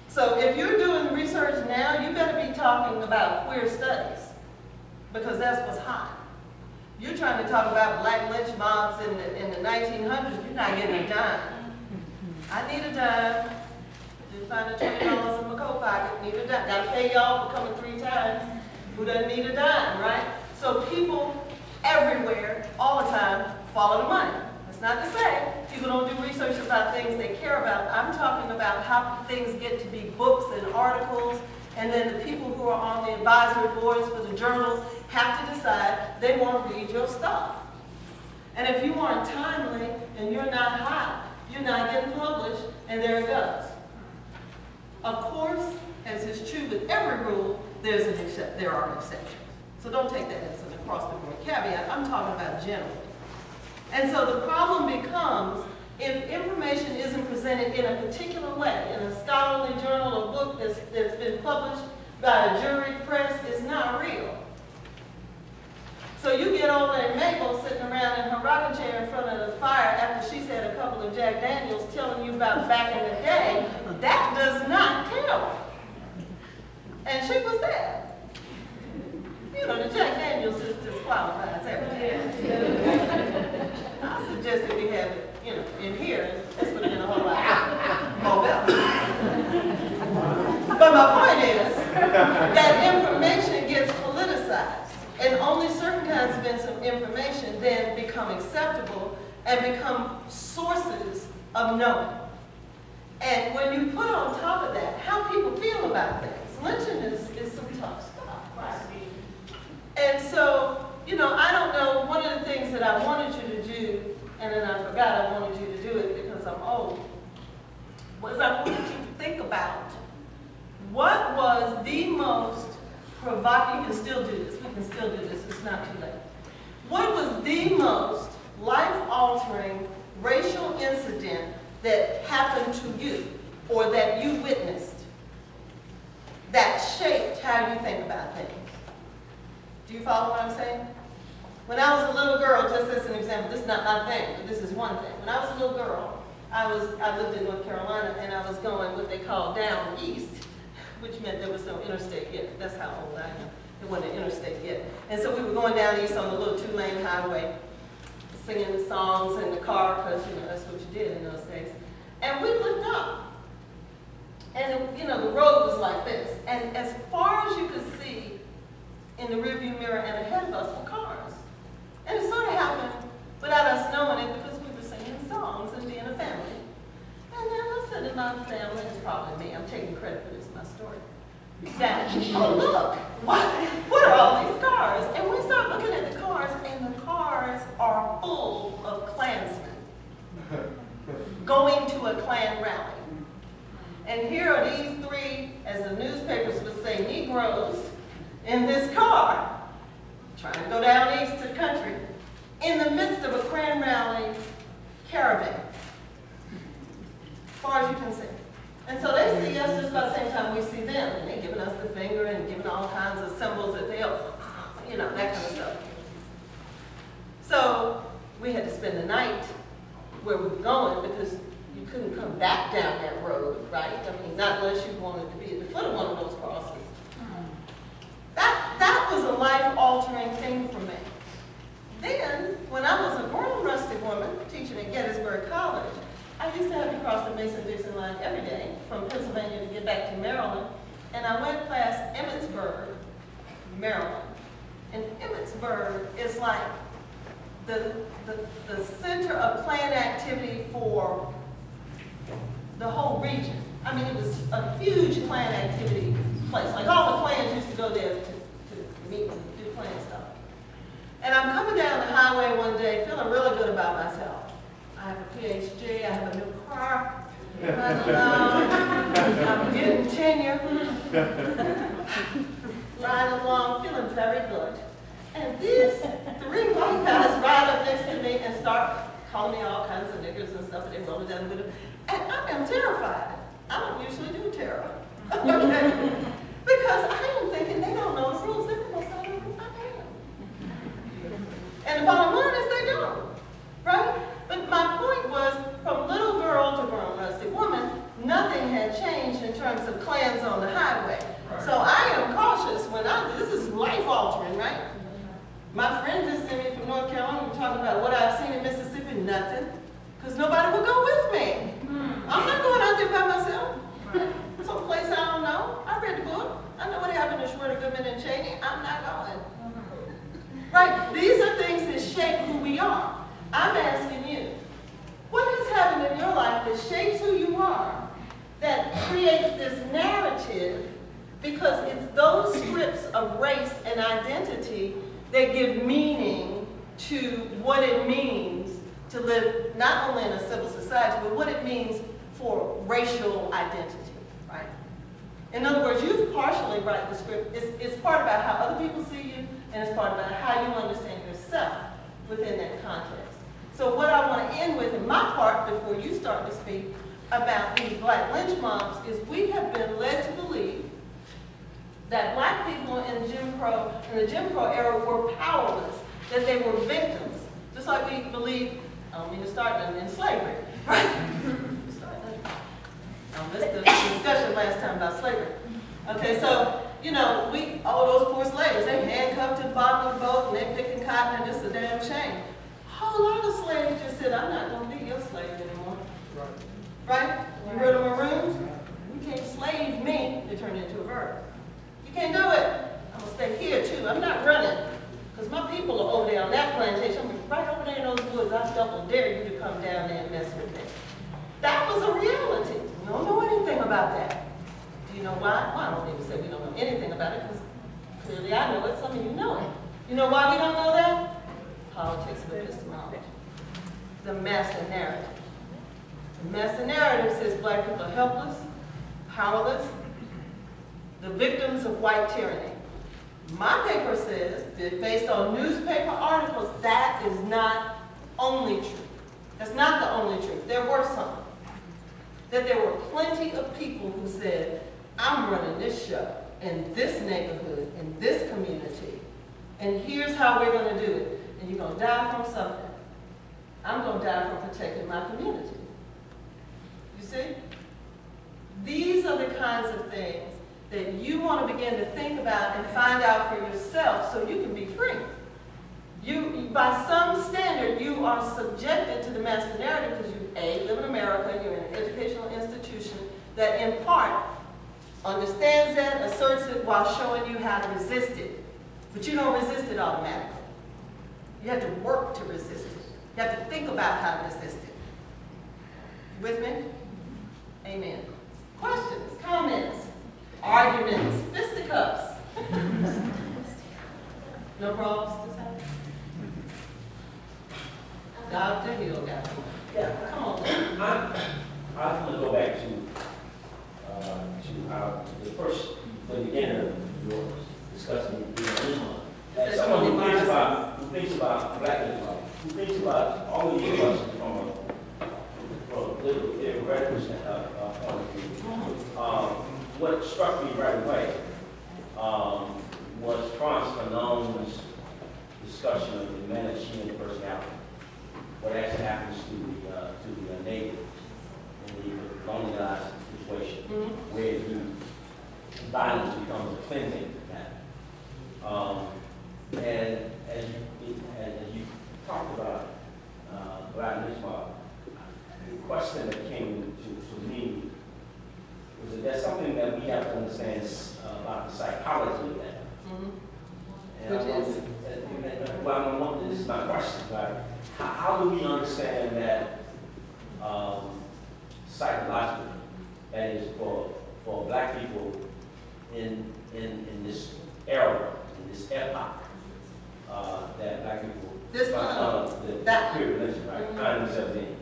So if you're doing research now, you better be talking about queer studies, because that's what's hot. You're trying to talk about black lynch mobs in the, in the 1900s, you're not getting a dime. I need a dime. Just find a twenty dollars in my coat pocket, need a dime. Gotta pay y'all for coming three times. Who doesn't need a dime, right? So people everywhere, all the time, follow the money. That's not to say people don't do research about things they care about. I'm talking about how things get to be books and articles, and then the people who are on the advisory boards for the journals have to decide they want to read your stuff. And if you aren't timely and you're not hot, you're not getting published, and there it goes. Of course, as is true with every rule, there's an except, there are exceptions. So don't take that as an across-the-board caveat. I'm talking about generally. And so the problem becomes if information isn't presented in a particular way, in a scholarly journal or book that's, that's been published by a jury press, it's not real. So you get old Aunt Mabel sitting around in her rocking chair in front of the fire after she's had a couple of Jack Daniels telling you about back in the day. That does not count. And she was there. You know, the Jack Daniels just disqualifies everything. I suggest that we have it, you know, in here. That's would have been a whole lot oh, more better. But my point is that information. And only certain kinds of information then become acceptable and become sources of knowing. And when you put on top of that how people feel about things, lynching is, is some tough stuff. Right? And so, you know, I don't know, one of the things that I wanted you to do, and then I forgot I wanted you to do it because I'm old, was I wanted you to think about what was the most provocative, you can still do this, we can still do this, it's not too late. What was the most life-altering racial incident that happened to you or that you witnessed that shaped how you think about things? Do you follow what I'm saying? When I was a little girl, just as an example, this is not my thing, but this is one thing. When I was a little girl, I was I lived in North Carolina and I was going what they call down east, which meant there was no interstate yet. That's how old I am. There wasn't an interstate yet. And so we were going down east on the little two-lane highway, singing the songs in the car, because you know that's what you did in those days. And we looked up. And you know, the road was like this. And as far as you could see in the rearview mirror and ahead of us were cars. And it sort of happened without us knowing it because we were singing songs and being a family. And then I said in my family, it's probably me, I'm taking credit for. That, oh look, what, what are all these cars? And we start looking at the cars, and the cars are full of Klansmen going to a Klan rally. And here are these three, as the newspapers would say, Negroes in this car, trying to go down east to the country, in the midst of a Klan rally caravan, as far as you can see. And so they see us just about the same time we see them, and they're giving us the finger and giving all kinds of symbols that they'll, you know, that kind of stuff. So we had to spend the night where we were going because you couldn't come back down that road, right? I mean, not unless you wanted to be at the foot of one of those crosses. That, that was a life-altering thing for me. Then, when I was a grown rustic woman teaching at Gettysburg College, I used to have to cross the Mason-Dixon line every day from Pennsylvania to get back to Maryland. And I went past Emmitsburg, Maryland. And Emmitsburg is like the, the, the center of Klan activity for the whole region. I mean, it was a huge Klan activity place. Like all the Klans used to go there to, to meet and do Klan stuff. And I'm coming down the highway one day feeling really good about myself. I have a PhD, I have a new car, I'm getting tenure, riding along, feeling very good. And these three white guys ride up next to me and start calling me all kinds of niggers and stuff, and they roll it down with them. And I am terrified. I don't usually do terror. okay? Because I am thinking they don't know the rules. They're not know who I am. And the bottom line is they don't. Right? But my point was, from little girl to grown rustic woman, nothing had changed in terms of Klans on the highway. Right. So I am cautious when I, this is life altering, right? My friend visited me from North Carolina, we're talking about what I've seen in Mississippi, nothing. Because nobody will go with me. Hmm. I'm not going out there by myself. Right. Someplace I don't know. I read the book. I know what happened to Schwerner, Goodman, and Chaney. I'm not going. Right? These are things I'm asking you, what has happened in your life that shapes who you are, that creates this narrative, because it's those scripts of race and identity that give meaning to what it means to live not only in a civil society, but what it means for racial identity, right? In other words, you've partially write the script. It's, it's part about how other people see you, and it's part about how you understand yourself within that context. So what I want to end with in my part, before you start to speak about these black lynch mobs, is we have been led to believe that black people in Jim Crow, in the Jim Crow era, were powerless, that they were victims, just like we believe, I don't mean to start in slavery, right? I missed the discussion last time about slavery. Okay, so, you know, we, all those poor slaves, they handcuffed to the bottom of the boat and they picking cotton and just a damn shame. Whole lot of slaves just said, I'm not gonna be your slave anymore. Right? You heard of maroons? You can't slave me, they turned into a verb. You can't do it. I'm gonna stay here too. I'm not running. Because my people are over there on that plantation. I'm right over there in those woods. I double dare you to come down there and mess with me. That was a reality. We don't know anything about that. Do you know why? Well, I don't even say we don't know anything about it because clearly I know it. Some of you know it. You know why we don't know that? Politics of epistemology. The master narrative. The master narrative says black people are helpless, powerless, the victims of white tyranny. My paper says that based on newspaper articles, that is not only true. That's not the only truth. There were some. That there were plenty of people who said, I'm running this show in this neighborhood, in this community, and here's how we're going to do it. And you're going to die from something. I'm going to die from protecting my community. You see? These are the kinds of things that you want to begin to think about and find out for yourself so you can be free. You, by some standard, you are subjected to the master narrative because you, A, live in America, you're in an educational institution that in part understands that, asserts it while showing you how to resist it. But you don't resist it automatically. You have to work to resist it. You have to think about how to resist it. with me? Amen. Questions, comments? arguments, fisticuffs. no problems this time? Dr. Hill got. Yeah, come on. I, I want to go back to, uh, to our, the first, the beginning of your discussing the original. As someone who thinks about, who thinks about black people, who thinks about all of these questions from a, from a political theoretical uh, point of view, um, what struck me right away um, was Frantz Fanon's discussion of the Manichean personality. What actually happens to the, uh, to the uh, neighbors in the colonialized situation, Mhm. where the violence becomes a cleansing matter. Um, and as you, and as you talked about uh, Black the question that came to, to me was that there's something that we have to understand uh, about the psychology of that. Mhm. And I Which want- is? and- and- Well, I want, this is my question, like, how, how do we understand that, um, psychologically, that is for, for black people in, in, in this era, in this epoch, uh, that black people. This one? Uh, the That one? lynching, right, Mhm. nineteen seventeen,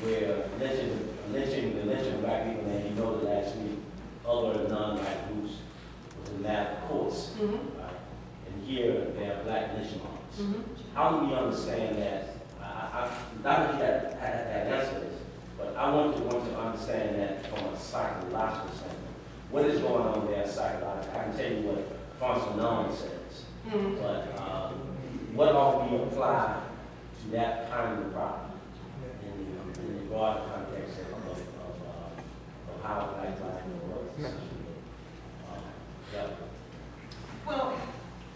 where lynching, lynching, the lynching of black people, and you know that actually other non-black groups was in that course. Mhm. Right. And here, they have black lynching laws. Mhm. How do we understand that? I, I, not that had, had, had answered this, but I want to, want to understand that from a psychological standpoint. What is going on there psychologically? I can tell you what Francis Fanon says, Mhm. but, uh, what ought to be applied to that kind of problem in, the- in the broader context of, of, of, uh, of how black life works? Uh, Yeah. Well,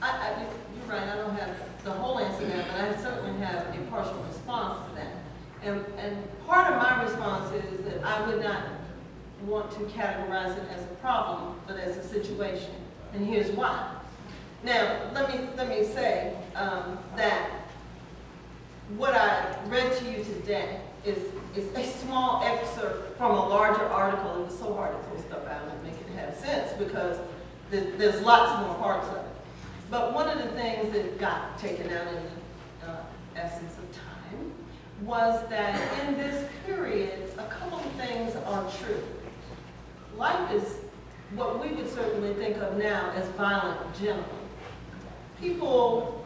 I, I, you- you're right, I don't have the whole answer to that, but I certainly have a partial response to that. And, and part of my response is that I would not want to categorize it as a problem, but as a situation. And here's why. Now, let me, let me say, um, that what I read to you today is, is a small excerpt from a larger article. It was so hard to pull stuff out and make it have sense because there- there's lots more parts of it. But one of the things that got taken out in the uh, essence of time was that in this period, a couple of things are true. Life is what we would certainly think of now as violent gentlemen. People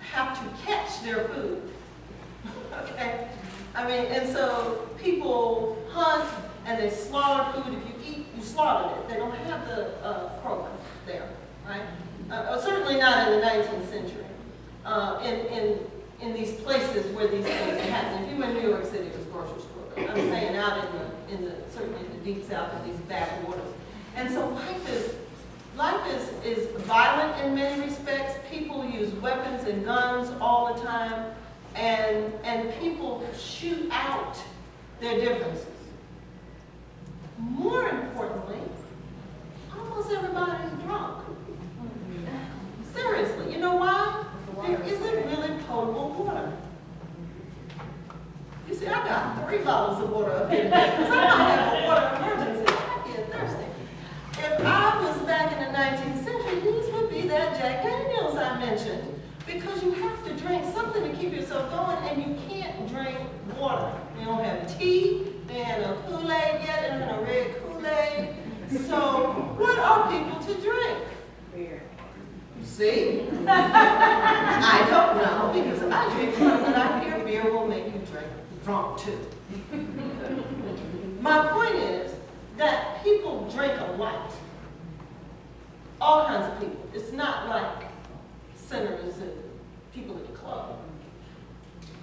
have to catch their food, okay? I mean, and so people hunt and they slaughter food. If you eat, you slaughtered it. They don't have the uh, program there, right? Uh, uh, certainly not in the 19th century. Uh, in, in, in these places where these things happen. If you were in New York City, it was grocery store. I'm saying out in the, in the, certainly in the deep south, in these backwaters. And so life is, life is, is violent in many respects. People use weapons and guns all the time. And, and people shoot out their differences. More importantly, almost everybody's drunk. Seriously, you know why? There isn't really potable water. You see, I got three bottles of water up here might have a water emergency. I. If I was back in the 19th century, these would be that Jack Daniels I mentioned. Because you have to drink something to keep yourself going, and you can't drink water. They don't have tea, they ain't no Kool-Aid yet, they don't have no red Kool-Aid. So, what are people to drink? Beer. See? I don't know, because I drink rum, but I hear beer will make you drink drunk too. My point is that people drink a lot. All kinds of people. It's not like senators and people at the club.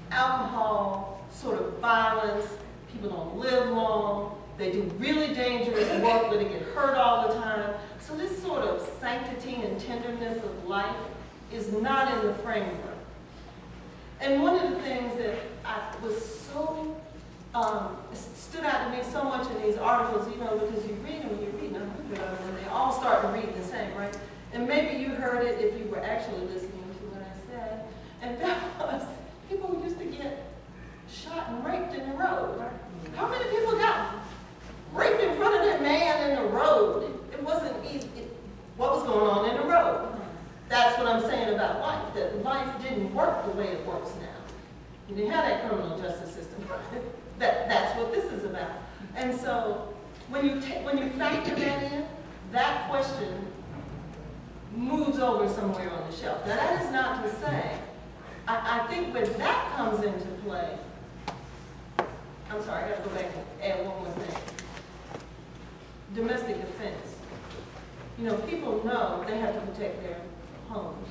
Alcohol, sort of violence, people don't live long, they do really dangerous work where they get hurt all the time. So this sort of sanctity and tenderness of life is not in the framework. And one of the things that I was so, um, stood out to me so much in these articles, you know, because you read them, you read them, and they all start to read the same, right? And maybe you heard it if you were actually listening to what I said. And that was, people used to get shot and raped in the road. How many people got raped in front of that man in the road? It wasn't easy. It- What was going on in the road? That's what I'm saying about life, that life didn't work the way it works now. You didn't have that criminal justice system. That, that's what this is about. And so, when you ta, when you factor that in, that question moves over somewhere on the shelf. Now, that is not to say, I, I think when that comes into play, I'm sorry, I gotta go back and add one more thing. Domestic offense. You know, people know they have to protect their homes.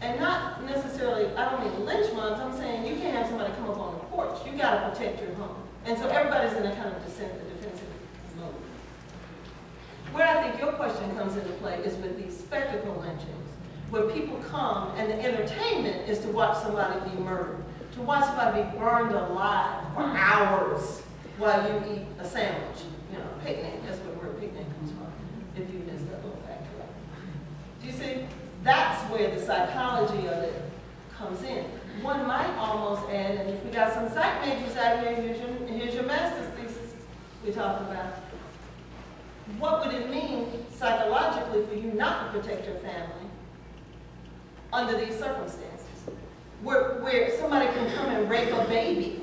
And not necessarily, I don't mean lynch mobs, I'm saying you can't have somebody come up on porch. You gotta protect your home. And so everybody's in a kind of defensive, defensive mode. Where I think your question comes into play is with these spectacle lynchings, where people come and the entertainment is to watch somebody be murdered, to watch somebody be burned alive for hmm. hours while you eat a sandwich, you know, picnic, that's where the word picnic comes from, if you missed that little factor. Do you see? That's where the psychology of it comes in. One might almost add, and if we got some psych majors out here, here's your, here's your master's thesis we're talking about. What would it mean psychologically for you not to protect your family under these circumstances? Where, where somebody can come and rape a baby.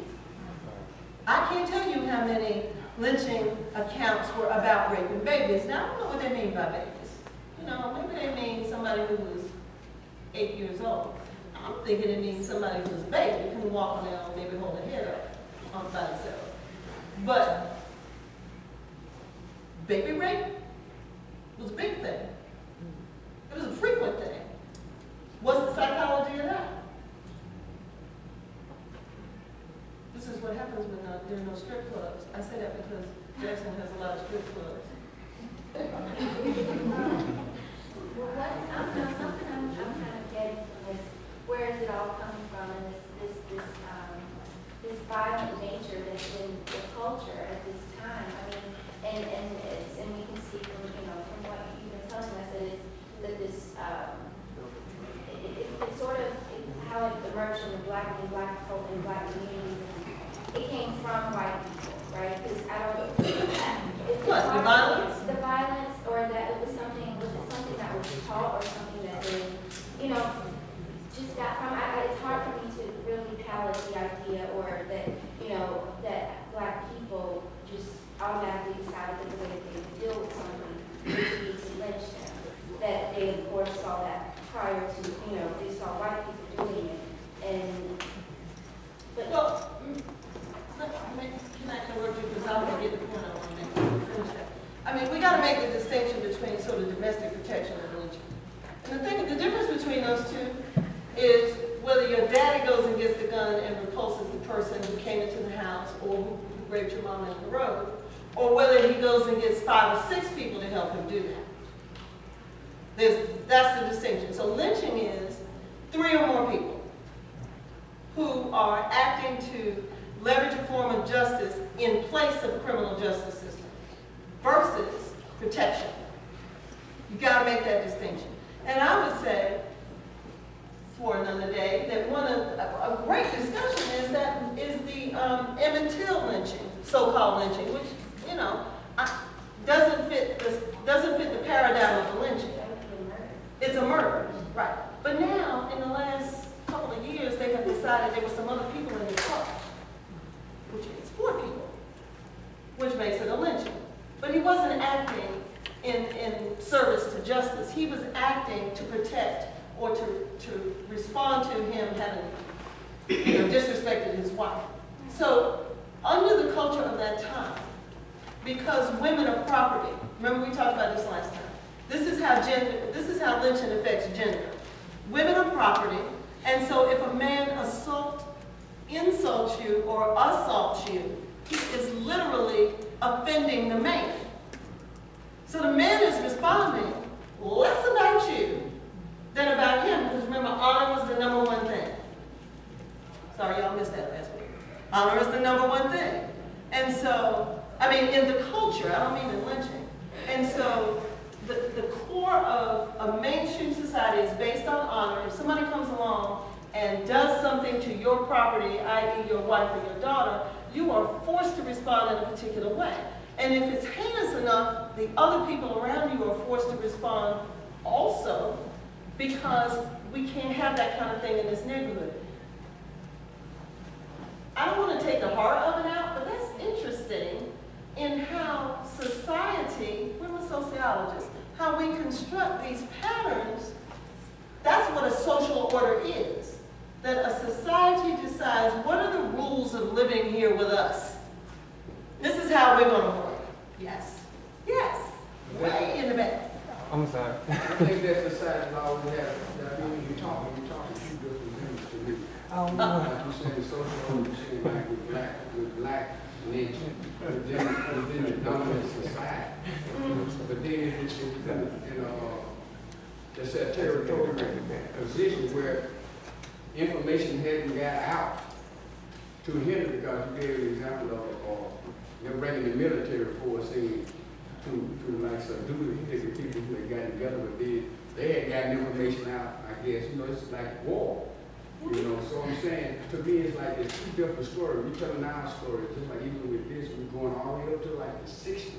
I can't tell you how many lynching accounts were about raping babies. Now, I don't know what they mean by babies. You know, maybe they mean somebody who was eight years old. I'm thinking it means somebody who was a baby, can walk own, maybe hold their head up on by themselves. But baby rape was a big thing. It was a frequent thing. What's the psychology of that? This is what happens when uh, there are no strip clubs. I say that because Jackson has a lot of strip clubs. Well, what, I'm, now, something I'm, I'm kind of getting where is it all coming from, and this, this, this, um, this violent nature that's in the culture at this time, I mean, and, and it's, and we can see from, you know, from what you've been telling us, that it's, that this, um, it, it, it's sort of, it- how it emerged in the black, and black, cult- and black communities, it came from white people, right? Because I don't, it's What, the violence? The violence, or that it was something, was it something that was taught or something that they, you know, that from. I, it's hard for me to really palate the idea or that, you know, that black people just automatically decided that the way that they deal with somebody is to lynch them. That they, of course, saw that prior to, you know, they saw white people doing it. And, but. Well, mm, can I interrupt you because I'm to get the point I want to make. I mean, we got to make the distinction between sort of domestic protection and lynching. And the thing, the difference between those two is whether your daddy goes and gets the gun and repulses the person who came into the house or who raped your mama in the road, or whether he goes and gets five or six people to help him do that. There's, that's the distinction. So lynching is three or more people who are acting to leverage a form of justice in place of criminal justice system versus protection. You gotta make that distinction. And I would say, for another day, that one of, a, great discussion is that, is the, um, Emmett Till lynching, so-called lynching, which, you know, I, doesn't fit the, doesn't fit the paradigm of the lynching. It's a murder, right. But now, in the last couple of years, they have decided there were some other people in the car, which is four people, which makes it a lynching. But he wasn't acting in, in service to justice. He was acting to protect or to, to respond to him having you know, disrespected his wife. So, under the culture of that time, because women are property, remember we talked about this last time, this is how gender, this is how lynching affects gender. Women are property, and so if a man assault, insults you or assaults you, he is literally offending the man. So the man is responding less about you than about him, because remember, honor was the number one thing. Sorry, y'all missed that last week. Honor is the number one thing. And so, I mean, in the culture, I don't mean in lynching. And so, the, the core of a mainstream society is based on honor. If somebody comes along and does something to your property, i.e. your wife or your daughter, you are forced to respond in a particular way. And if it's heinous enough, the other people around you are forced to respond also because we can't have that kind of thing in this neighborhood. I don't want to take the heart of it out, but that's interesting in how society, we're a sociologist, how we construct these patterns. That's what a social order is. That a society decides what are the rules of living here with us. This is how we're going to work. Yes. Yes. Way in the back. I'm sorry. I think that society always has, I mean, when you talk, when you talk to two different things to me. Oh, Like you saying social you saying like with black, with black lynch, within, within the dominant society. But then it's, it's within, you know, it's a territorial position where information hadn't got out to hinder, because uh, you gave an example of, of them bringing the military force in to, to like subdue the particular people who had gotten together, but then they had gotten information out, I guess, you know, it's like war. You know, so I'm saying, to me, it's like, it's two different stories. We're telling our story, just like even with this, we're going all the way up to like the sixties.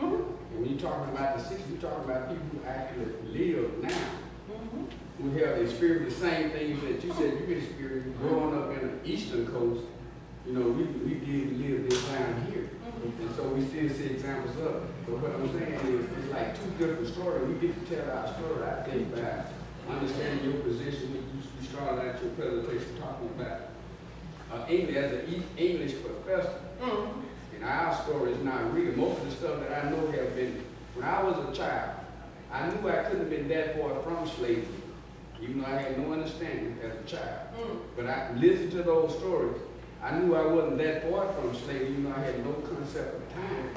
Mhm. And when you're talking about the sixties, you're talking about people who actually live now, Mhm. who have experienced the same things that you said you experienced growing up in the eastern coast. You know, we, we did live this down here. And so we still see examples of it. But what I'm saying is, it's like two different stories. We get to tell our story, I think, by understanding your position. You, started out your presentation talking about uh, English as an English professor. Mhm. And our story is not real. Most of the stuff that I know have been, when I was a child, I knew I couldn't have been that far from slavery, even though I had no understanding as a child. Mm. But I listened to those stories. I knew I wasn't that far from slavery, even though I had no concept of time.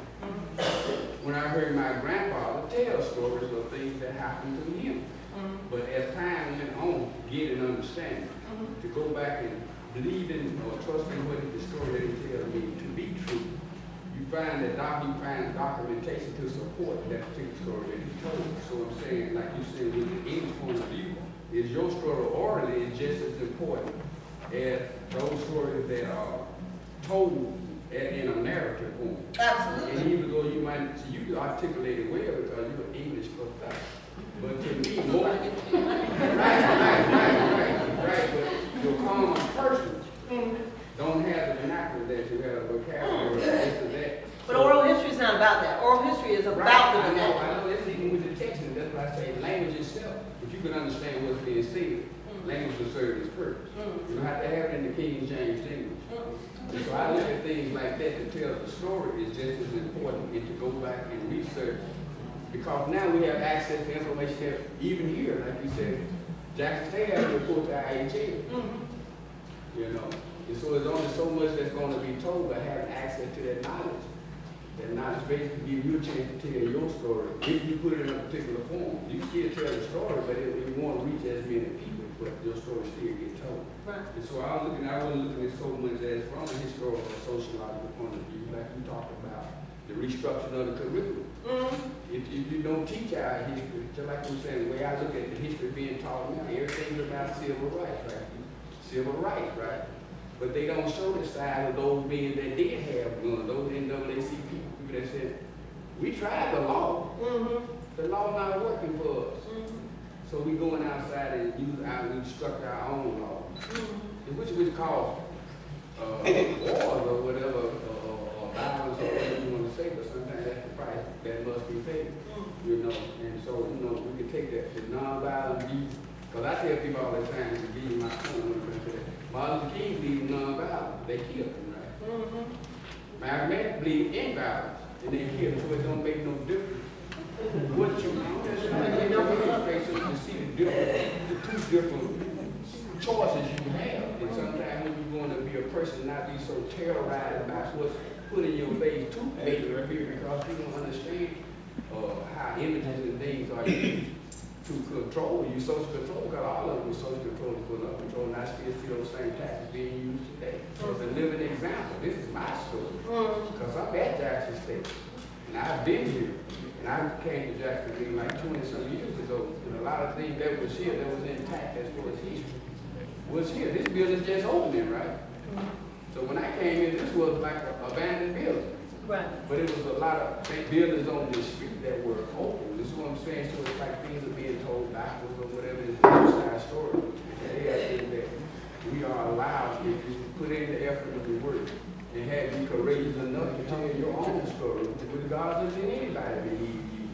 When I heard my grandfather tell stories of things that happened to him. Mhm. But as time went on, get an understanding, Mhm. to go back and believe in or trust in what the story that he tells me to be true. You find that doc, you find documentation to support that particular story that he told. So I'm saying, like you said, with the English point of view, is your story orally is just as important as those stories that are told in in a narrative form. Absolutely. And even though you might, you can articulate it well because you're an English professor. But to me, more, right, right, right, right, right, but your common person Mhm. don't have the vernacular that you have, a vocabulary, this or that. But oral history is not about that. Oral history is Right, about the I know, vernacular. I know, that's even with the text, that's why I say language itself, if you can understand what's being said. Language will serve its purpose. You don't have to have it in the King James English. Mm. And so I look at things like that to tell the story is just as important and to go back and research. Because now we have access to information that even here, like you said, Jackson State has to report to IHL, you know. And so there's only so much that's gonna be told by having access to that knowledge. That knowledge basically gives you a chance to tell your story, if you put it in a particular form. You still tell the story, but it, it won't reach as many people, but your story still get told. Right. And so I was looking, I wasn't looking at so much as from a historical or sociological point of view, like you talked about, the restructuring of the curriculum. Mhm. If, if you don't teach our history, just like you said, the way I look at the history being taught now, everything's about civil rights, right? Civil rights, right? But they don't show the side of those men that did have guns, those NAACP people that said, we tried the law, Mhm. the law not working for us. Mhm. So we going outside and use our, we structure our own law. Mhm. which which cause uh, wars or whatever, or, or violence or whatever you want to say, but sometimes that's the price that must be paid, you know. And so you know we can take that the nonviolent view, because I tell people all the time to give you my point when it comes to that. Martin Luther King believed in nonviolence, they killed him, right? Mhm. Malcolm X believed in violence, and they killed him, so it don't make no difference. What you, you know, so you see the different, the two different choices you have. And sometimes when you're going to be a person, not be so terrorized about what's put in your face to make you fear because you don't understand uh, how images and things are used to control you, social control, because all of them social control is put up control, and I still see those same tactics being used today. So it's a living example. This is my story. Mhm. Because I'm at Jackson State, and I've been here, and I came to Jackson State like twenty some years ago, and a lot of things that was here that was intact as far as history was here. This building's just opening, right? So when I came in, this was like an abandoned building, Right. but it was a lot of buildings on the street that were open. This is what I'm saying, so it's like things are being told backwards or whatever, it's a side story. Today, I think that we are allowed, if you put in the effort of the work, and have you courageous enough to tell your own story, regardless of anybody believe you.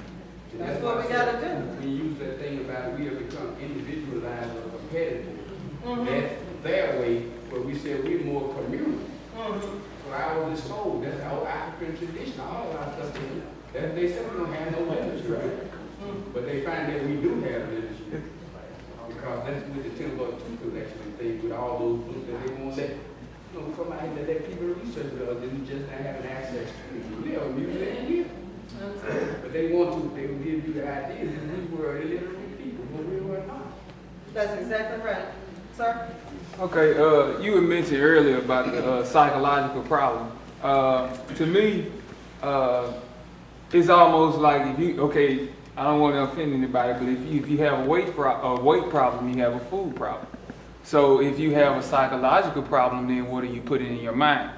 And That's why what we gotta said, do. We use that thing about we have become individualized or competitive. Mhm. That's their way, where we said we're more communal. Mhm. So I was just told, that's our African tradition, all our stuff, that they said we don't have no literature, right? Mhm. But they find that we do have literature. Because that's with the Timbuktu collection and things, with all those books that they won't let, you know, come out and let people research it, or them just not having access to it. We have music in here. But they want to, they will give you the ideas, and we were illiterate people, but we were not. That's exactly right. Sir? Okay, uh, you had mentioned earlier about the uh, psychological problem. Uh, to me, uh, it's almost like if you, okay, I don't want to offend anybody, but if you, if you have a weight, pro- a weight problem, you have a food problem. So if you have a psychological problem, then what are you putting in your mind?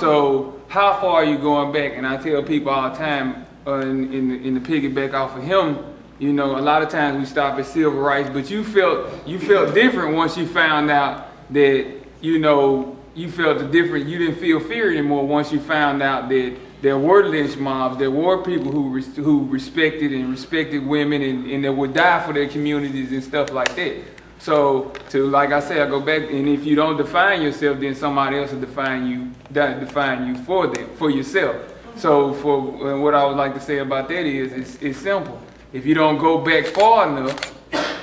So how far are you going back? And I tell people all the time, uh, in, in, the, in the piggyback off of him, you know, a lot of times we stop at civil rights, but you felt you felt different once you found out that you know you felt the different. You didn't feel fear anymore once you found out that there were lynch mobs, there were people who res- who respected and respected women and, and that would die for their communities and stuff like that. So to like I said, I go back and if you don't define yourself, then somebody else will define you de- define you for them for yourself. So for what I would like to say about that is it's, it's simple. If you don't go back far enough,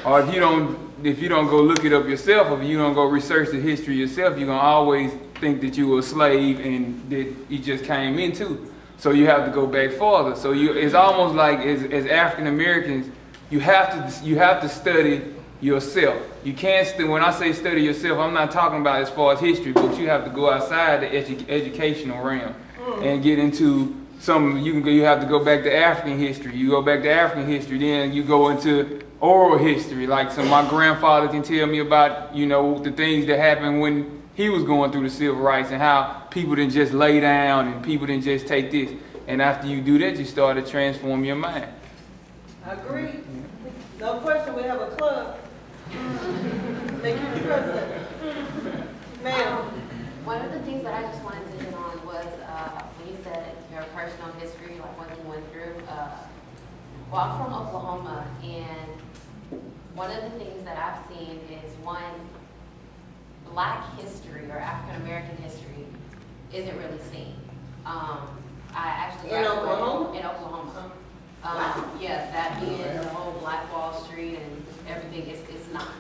or if you don't if you don't go look it up yourself, if you don't go research the history yourself, you're gonna always think that you were a slave and that you just came into. So you have to go back farther. So you it's almost like as, as African Americans, you have to you have to study yourself. You can't st- when I say study yourself, I'm not talking about as far as history, but you have to go outside the edu- educational realm mm. and get into some. You can go, you have to go back to African history. You go back to African history, then you go into oral history. Like some my grandfather can tell me about, you know, the things that happened when he was going through the civil rights and how people didn't just lay down and people didn't just take this. And after you do that, you start to transform your mind. I agree. No question, we have a club. Thank you, President. Ma'am? One of the things that I just wanted to hit on was, uh, when you said your personal history, like what you went through. uh, Well, I'm from Oklahoma, and one of the things that I've seen is one, black history or African American history isn't really seen. Um, I actually In Oklahoma? In Oklahoma. Um, yeah, that being the whole Black Wall Street and everything, it's, it's not.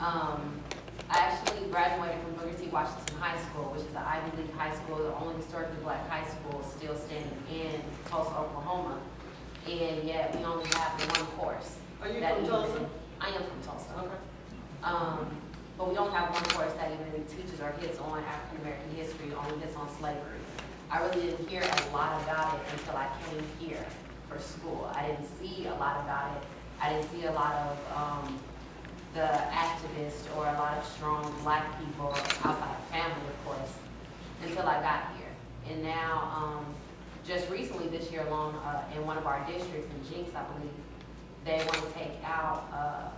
Um, I actually graduated from Booker T. Washington High School, which is an Ivy League high school, the only historically black high school still standing in Tulsa, Oklahoma. And yet, we only have one course. Are you from even- Tulsa? I am from Tulsa. Okay. Um, but we don't have one course that even teaches or hits on African American history, only hits on slavery. I really didn't hear a lot about it until I came here for school. I didn't see a lot about it. I didn't see a lot of, um, the activists or a lot of strong black people outside of family, of course, until I got here. And now, um, just recently this year alone, uh, in one of our districts in Jenks, I believe, they want to take out, uh,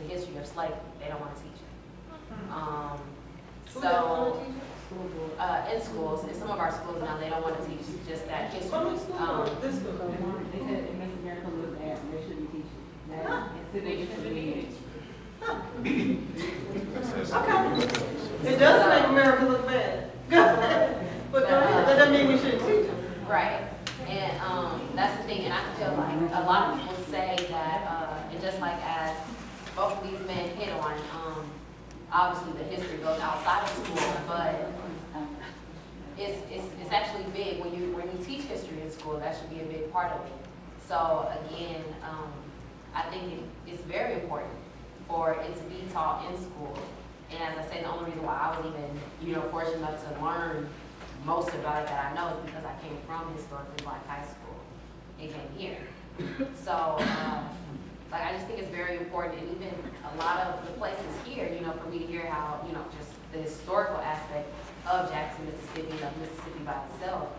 the history of slavery. They don't want to teach it. Um, Who doesn't wanna so, teach it? uh, in schools, in some of our schools now, they don't want to teach just that history. Public school Um, this school? They said it makes America look bad, and they shouldn't teach it. Huh. That, they should be. Okay. It does make America look bad. But go ahead, that doesn't mean we shouldn't teach it. Right, and, um, that's the thing, and I feel like a lot of people say that, uh, and just like as both of these men hit on, um, obviously the history goes outside of school, but it's, it's, it's actually big, when you, when you teach history in school, that should be a big part of it. So again, um, I think it, it's very important for it to be taught in school. And as I said, the only reason why I was even, you know, fortunate enough to learn most about it that I know is because I came from historically black high school and came here. So, um, like, I just think it's very important, and even a lot of the places here, you know, for me to hear how, you know, just the historical aspect of Jackson, Mississippi, of Mississippi by itself.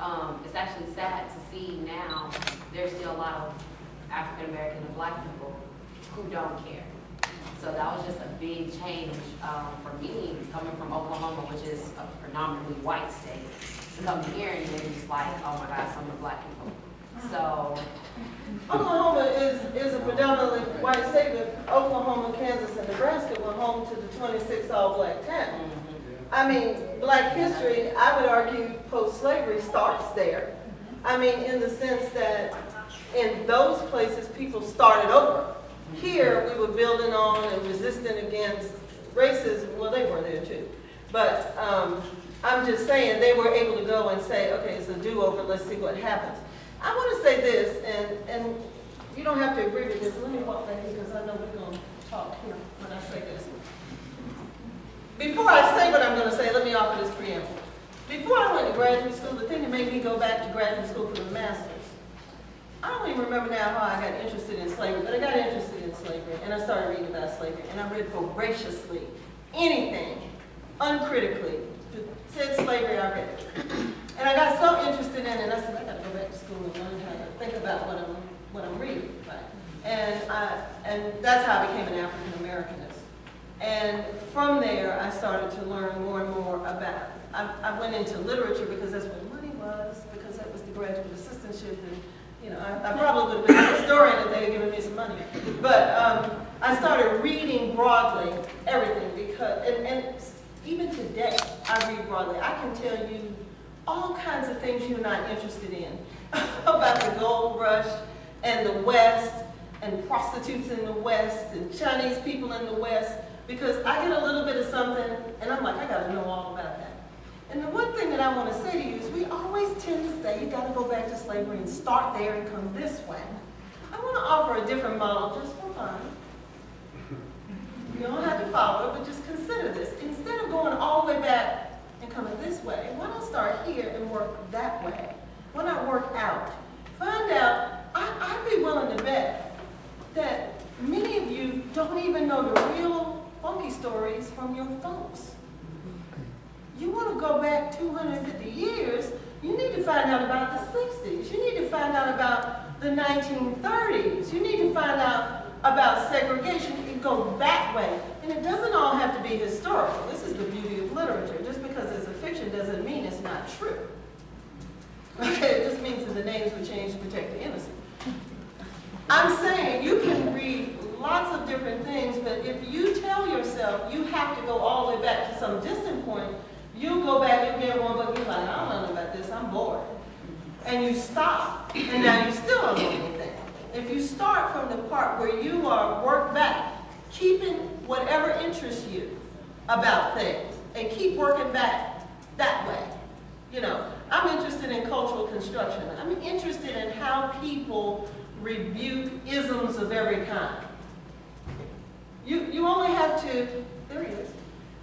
Um, it's actually sad to see now, there's still a lot of African American and black people who don't care. So that was just a big change, um, for me, coming from Oklahoma, which is a predominantly white state, to come here and then just like, oh my God, some of the black people. So, Oklahoma is, is a predominantly white state, but Oklahoma, Kansas, and Nebraska were home to the 26 all-black town. I mean, black history, I would argue, post-slavery starts there. I mean, in the sense that in those places, people started over. Here, we were building on and resisting against racism, well, they were there too. But um, I'm just saying, they were able to go and say, okay, it's a do-over, let's see what happens. I want to say this, and, and you don't have to agree with this, let me walk back here, because I know we're going to talk here when I say this. Before I say what I'm going to say, let me offer this preamble. Before I went to graduate school, the thing that made me go back to graduate school for the master's, I don't even remember now how I got interested in slavery, but I got interested in slavery, and I started reading about slavery, and I read voraciously anything, uncritically, that said slavery, I read. And I got so interested in it, I said, I gotta go back to school and learn how to think about what I'm, what I'm reading, right? And I, and that's how I became an African Americanist. And from there, I started to learn more and more about, I, I went into literature because that's where money was, because that was the graduate assistantship, and, you know, I, I probably would have been a historian if they had given me some money. But, um, I started reading broadly everything because, and, and even today, I read broadly. I can tell you all kinds of things you're not interested in about the gold rush and the West and prostitutes in the West and Chinese people in the West because I get a little bit of something and I'm like, I gotta know all about that. And the one thing that I want to say to you is we always tend to say you gotta go back to slavery and start there and come this way. I want to offer a different model just for fun. You don't have to follow it, but just consider this. Instead of going all the way back and coming this way, why don't start here and work that way? Why not work out? Find out, I, I'd be willing to bet that many of you don't even know the real funky stories from your folks. You want to go back 250 years, you need to find out about the 60s. You need to find out about the 1930s. You need to find out about segregation. You can go that way. And it doesn't all have to be historical. This is the beauty of literature. Just because it's a fiction doesn't mean it's not true. It just means that the names were changed to protect the innocent. I'm saying you can read lots of different things, but if you tell yourself you have to go all the way back to some distant point, you go back and get one, but you're like, I don't know about this, I'm bored. And you stop, and now you still don't know anything. If you start from the part where you are work back, keeping whatever interests you about things, and keep working back that way. You know, I'm interested in cultural construction. I'm interested in how people rebuke isms of every kind. You, you only have to, there he is.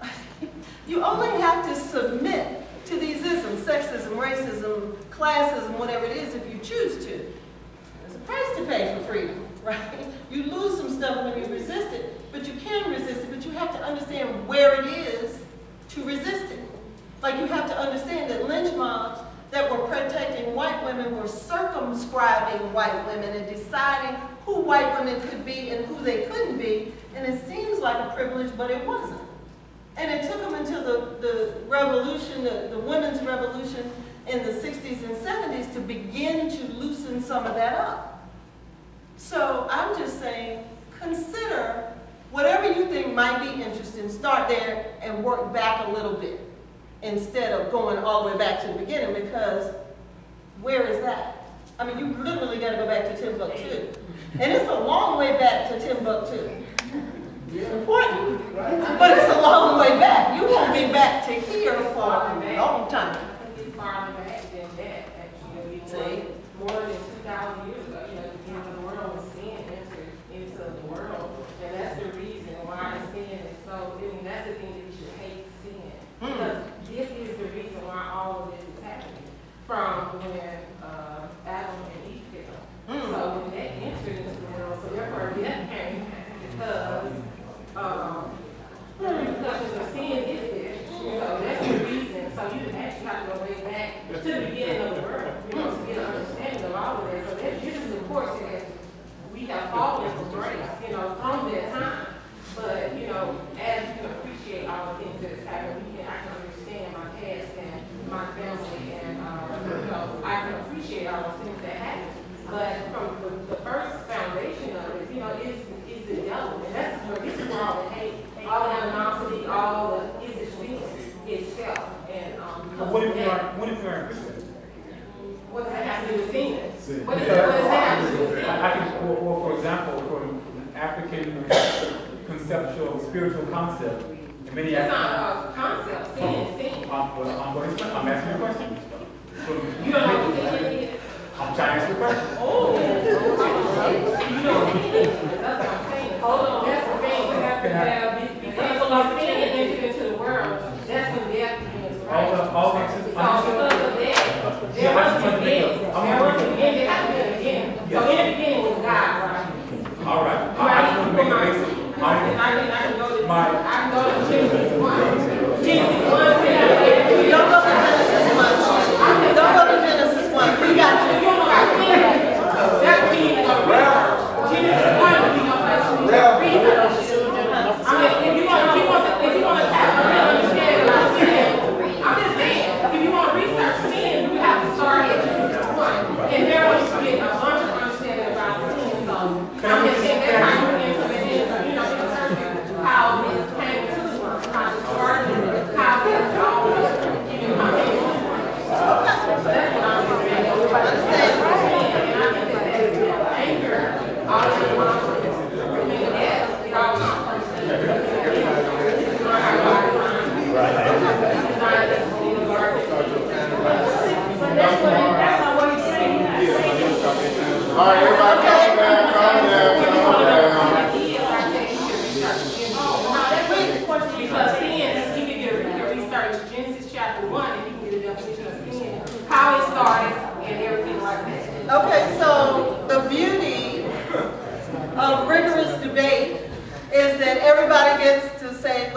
You only have to submit to these isms, sexism, racism, classism, whatever it is, if you choose to. There's a price to pay for freedom, right? You lose some stuff when you resist it, but you can resist it, but you have to understand where it is to resist it. Like you have to understand that lynch mobs that were protecting white women were circumscribing white women and deciding who white women could be and who they couldn't be. And it seems like a privilege, but it wasn't. And it took them until the, the revolution, the, the women's revolution in the 60s and 70s to begin to loosen some of that up. So I'm just saying, consider whatever you think might be interesting, start there and work back a little bit instead of going all the way back to the beginning because where is that? I mean, you literally got to go back to Timbuktu. And it's a long way back to Timbuktu. It's important, but it's a long way back. You won't be back to here for a long time. It's farther back than that, actually. See? More than two thousand years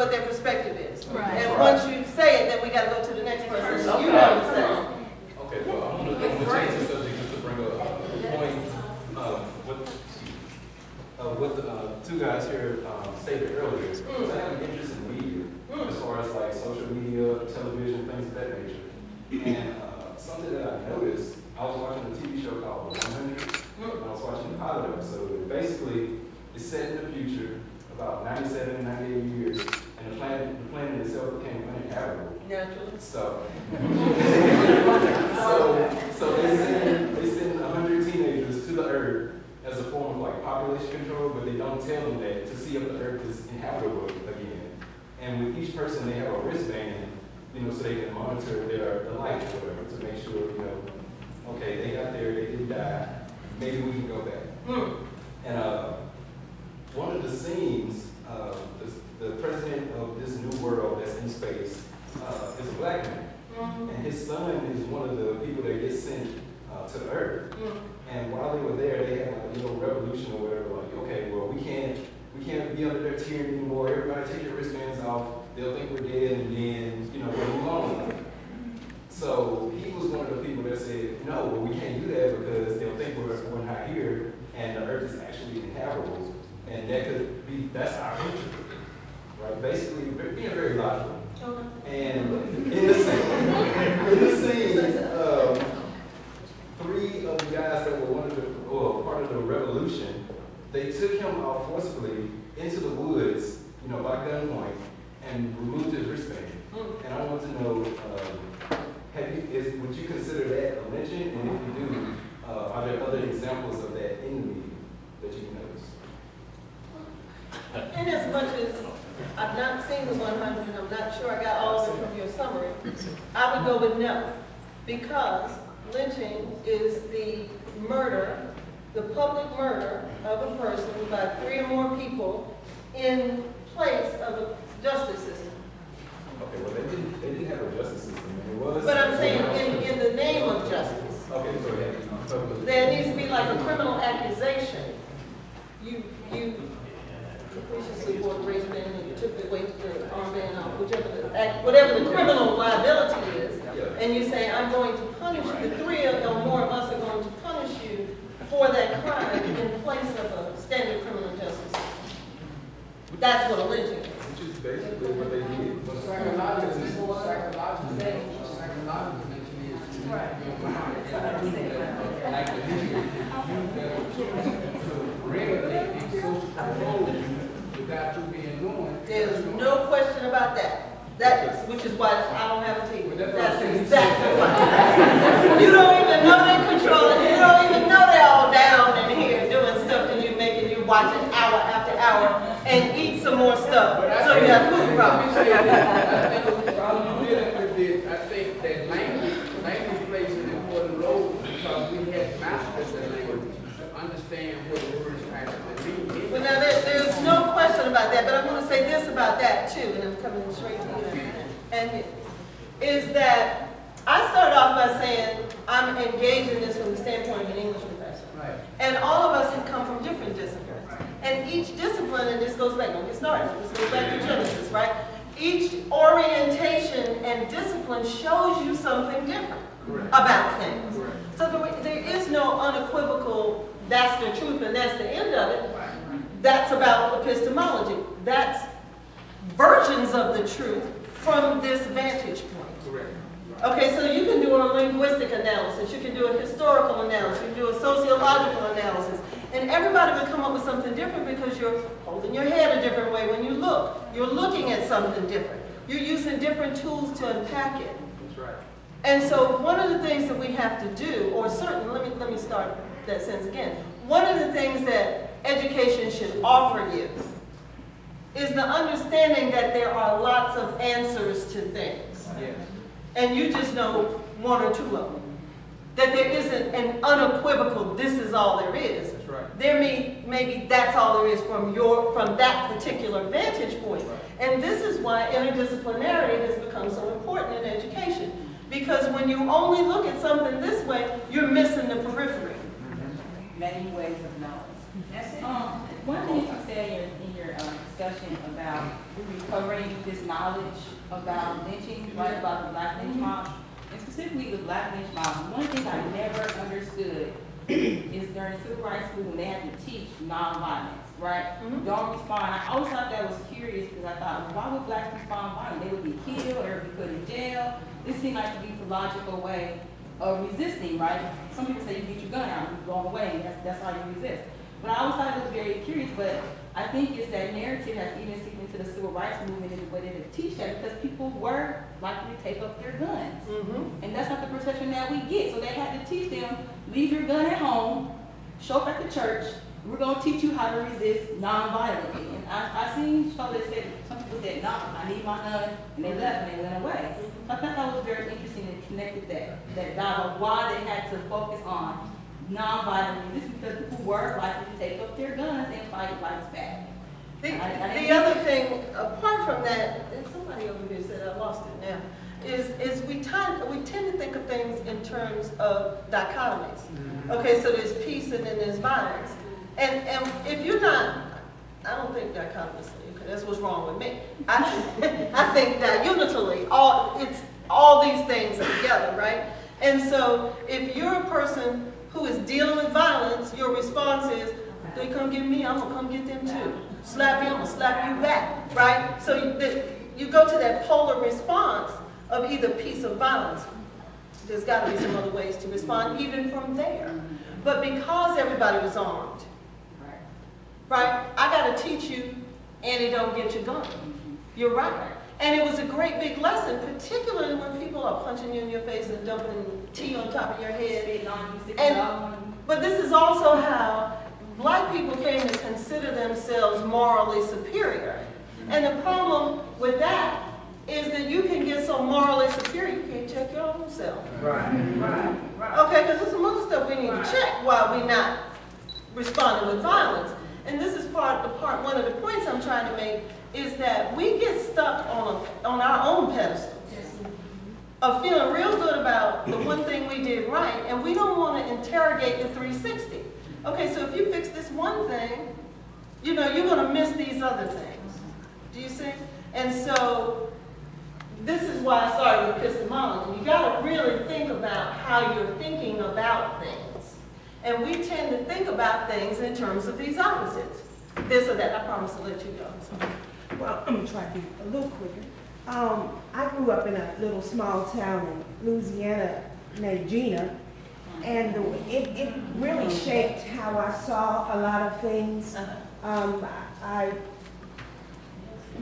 what their perspective is. And once you say it, then we gotta go to the next person. So you know what to say. Okay, well, I'm gonna, I'm gonna change the subject just to bring up a point, um, what, uh, what the, uh, two guys here, um, stated earlier. Because I have an interest in media, as far as like social media, television, things of that nature. And, uh, something that I noticed, I was watching a TV show called One Hundred, and I was watching the pilot episode, basically, is set in the future, about 97, 98 years, and the planet, the planet itself became uninhabitable. Naturally. So, so, so they send, they send a hundred teenagers to the earth as a form of like population control, but they don't tell them that to see if the earth is inhabitable again. And with each person, they have a wristband, you know, so they can monitor their, the life or whatever, to make sure, you know, okay, they got there, they didn't die, maybe we can go back. Hmm. And uh, one of the scenes, uh, the, the president of this new world that's in space uh, is a black man. Mhm. And his son is one of the people that get sent uh, to the earth. Mhm. And while they were there, they had like a little revolution or whatever, like, okay, well, we can't, we can't be under their tyranny anymore. Everybody take your wristbands off. They'll think we're dead and then, you know, we'll move on. So he was one of the people that said, no, well, we can't do that because they'll think we're, we're not here and the earth is actually inhabitable. And that could be, that's our future. Right? Basically, being very logical. And in the scene, in the scene, um, three of the guys that were one of the, or part of the revolution, they took him out forcibly into the woods, you know, by gunpoint, and removed his wristband. And I want to know, um, have you, is, would you consider that a lynching? And if you do, uh, are there other examples of that in the media that you notice? In as much as I've not seen the one hundred, I'm not sure I got all of it from your summary, I would go with no. Because lynching is the murder, the public murder of a person by three or more people in place of a justice system. Okay, well, they didn't, they didn't have a justice system, it was. But I'm saying in, in the name of justice. Okay, so, yeah. There needs to be like a criminal accusation. You, you capriciously wore the wristband and you took the weight, the armband off, uh, whichever the, act- whatever the criminal liability is. And you say, I'm going to punish, you. the three of or more of us are going to punish you for that crime in place of a standard criminal justice system. That's what a lynching is. Which is basically what they did. But psychologically, psychologically, psychologically, is your. Like the history, to regulate and social control you you being. There's no question about that. That, which is why I don't have a TV. Well, that's exactly why. You don't even know they're controlling, you don't even know they're all down in here doing stuff to you, making you watch it hour after hour and eat some more stuff. So you have food problems. say this, I think the problem you're dealing with this, I think that language, language plays an important role because we have mastered the language to understand what the words actually mean. Well, now, there, there's no question about that, but I'm gonna say this about that too, and I'm coming straight to you. And is that, I started off by saying, I'm engaged in this from the standpoint of an English professor. Right. And all of us have come from different disciplines. And each discipline, and this goes back, don't get started, this goes back to Genesis, right? Each orientation and discipline shows you something different about things. So there, there is no unequivocal, that's the truth and that's the end of it. That's about epistemology. That's versions of the truth from this vantage point. Correct. Okay, so you can do a linguistic analysis, you can do a historical analysis, you can do a sociological analysis, and everybody will come up with something different because you're holding your head a different way when you look. You're looking at something different. You're using different tools to unpack it. That's right. And so one of the things that we have to do, or certain, let me, let me start that sentence again. One of the things that education should offer you is the understanding that there are lots of answers to things. Yes. And you just know one or two of them. That there isn't an unequivocal, this is all there is. That's right. There may, maybe that's all there is from your, from that particular vantage point. And this is why interdisciplinarity has become so important in education. Because when you only look at something this way, you're missing the periphery. many ways of knowing. Um, one thing you said in your, in your uh, discussion about recovering this knowledge about lynching, right, about the black lynch mob, and specifically the black lynch mob, one thing I never understood is during civil rights school when they had to teach nonviolence, right? Mhm. Don't respond. I always thought that was curious because I thought, well, why would blacks respond violent? They would be killed or be put in jail. This seemed like to be the logical way of resisting, right? Some people say you get your gun out, you go away, and that's, that's how you resist. But I always thought it was very curious, but I think it's that narrative has even seeped into the civil rights movement and the way they teach that because people were likely to take up their guns. Mhm. And that's not the perception that we get. So they had to teach them, leave your gun at home, show up at the church. We're gonna teach you how to resist non-violently. And I, I seen show that said, some people said, no, I need my gun, and they left and they went away. So I thought that was very interesting and connected that, that dialogue, why they had to focus on non-violent resistance, because people were likely to take up their guns and fight life's back. The, I- I the didn't- other thing, apart from that, and somebody over here said, I lost it now, is, is we tend, we tend to think of things in terms of dichotomies. Mm-hmm. Okay, so there's peace and then there's violence. And, and if you're not, I don't think dichotomously, okay, that's what's wrong with me. I, I think that unitally, all, it's, all these things are together, right? And so if you're a person who is dealing with violence, your response is, they come get me, I'm gonna come get them too. Slap you, I'm gonna slap you back, right? So you, the, you go to that polar response of either peace or violence. There's gotta be some other ways to respond, even from there. But because everybody was armed, right, I gotta teach you, Annie, don't get your gun. You're right. And it was a great big lesson, particularly when people are punching you in your face and dumping tea on top of your head. Spitting on you, sticking And- dog on you. But this is also how black people came to consider themselves morally superior. And the problem with that is that you can get so morally superior, you can't check your own self. Right, right, right. Okay, because there's some other stuff we need to check while we're not responding with violence. And this is part, the part, one of the points I'm trying to make is that we get stuck on, on our own pedestals of feeling real good about the one thing we did right, and we don't want to interrogate the 360. Okay, so if you fix this one thing, you know, you're going to miss these other things. Do you see? And so this is why I started with epistemology. You got to really think about how you're thinking about things. And we tend to think about things in terms of these opposites. This or that. I promise to let you go. Well, I'm gonna try to be a little quicker. Um, I grew up in a little small town in Louisiana named Jena, and the- it, it really shaped how I saw a lot of things. Um, I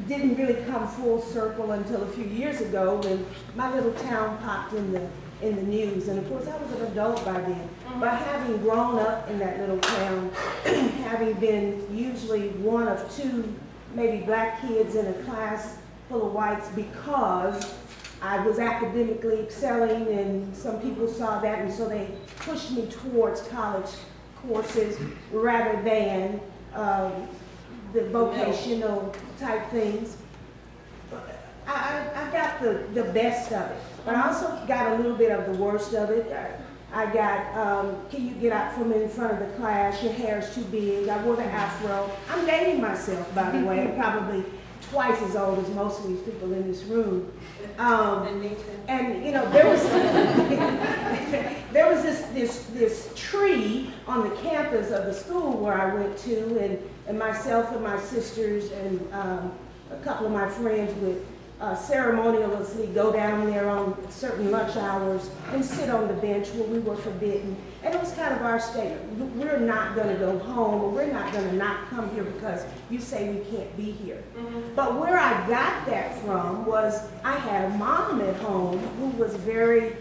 didn't really come full circle until a few years ago when my little town popped in the, in the news. And of course, I was an adult by then. But having grown up in that little town, having been usually one of two, maybe black kids in a class full of whites because I was academically excelling and some people saw that and so they pushed me towards college courses rather than um, the vocational type things. I, I, I got the, the best of it, but I also got a little bit of the worst of it. I, I got, um, can you get out from in front of the class? Your hair's too big. I wore the afro. I'm dating myself, by the way. I'm probably twice as old as most of these people in this room. Um, and you know, there was there was this this this tree on the campus of the school where I went to, and and myself and my sisters and um, a couple of my friends would uh, ceremoniously go down there on certain lunch hours and sit on the bench where we were forbidden. And it was kind of our statement: we're not going to go home, or we're not going to not come here because you say we can't be here. But where I got that from was I had a mom at home who was very,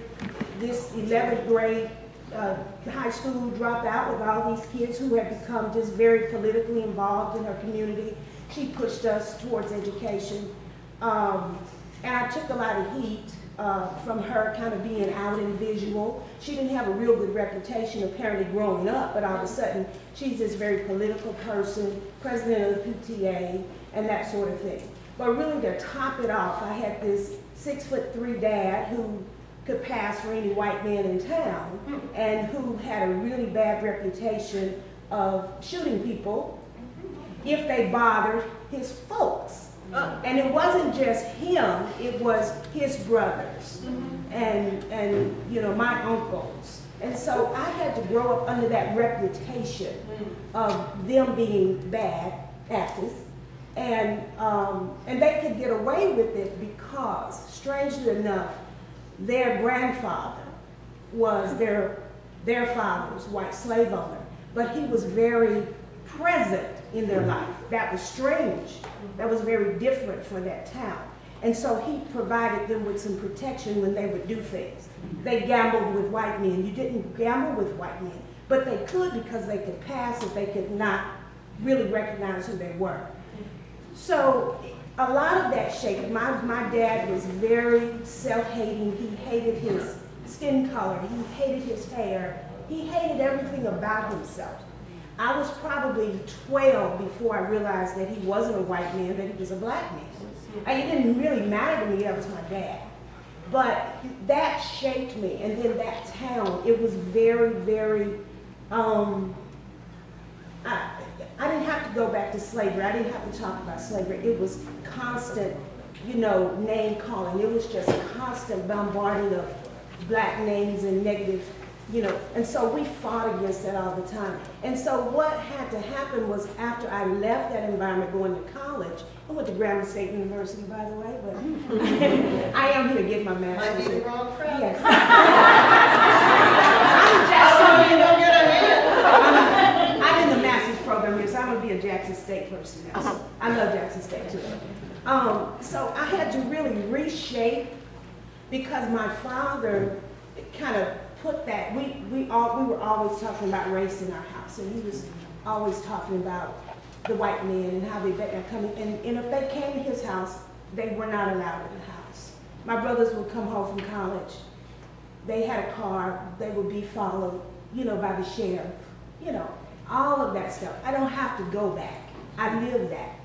this 11th grade uh, high school dropout with all these kids who had become just very politically involved in her community. She pushed us towards education. Um, and I took a lot of heat uh, from her kind of being out and visual. She didn't have a real good reputation apparently growing up, but all of a sudden she's this very political person, president of the PTA, and that sort of thing. But really to top it off, I had this six foot three dad who could pass for any white man in town and who had a really bad reputation of shooting people if they bothered his folks. And it wasn't just him, it was his brothers and, and, you know, my uncles. And so I had to grow up under that reputation of them being bad actors. And, um, and they could get away with it because, strangely enough, their grandfather was their, their father's white slave owner. But he was very present in their life. That was strange. That was very different for that town. And so he provided them with some protection when they would do things. They gambled with white men. You didn't gamble with white men, but they could because they could pass if they could not really recognize who they were. So a lot of that shaped, my, my dad was very self-hating. He hated his skin color. He hated his hair. He hated everything about himself. I was probably 12 before I realized that he wasn't a white man, that he was a black man. And it didn't really matter to me, that was my dad. But that shaped me. And then that town, it was very, very, um, I, I didn't have to go back to slavery. I didn't have to talk about slavery. It was constant, you know, name calling. It was just constant bombarding of black names and negative, you know. And so we fought against that all the time. And so what had to happen was after I left that environment going to college, I went to Grambling State University, by the way, but I am here to get my Might master's. be the wrong crowd. Yes. Oh, I'm Jackson. you don't get ahead. I'm in the master's program here, so I'm gonna be a Jackson State person now. So I love Jackson State too. Um, so I had to really reshape because my father kind of put that, we, we all, we were always talking about race in our house. And he was always talking about the white men and how they bet their coming. And, and if they came to his house, they were not allowed in the house. My brothers would come home from college. They had a car, they would be followed, you know, by the sheriff, you know, all of that stuff. I don't have to go back. I lived that.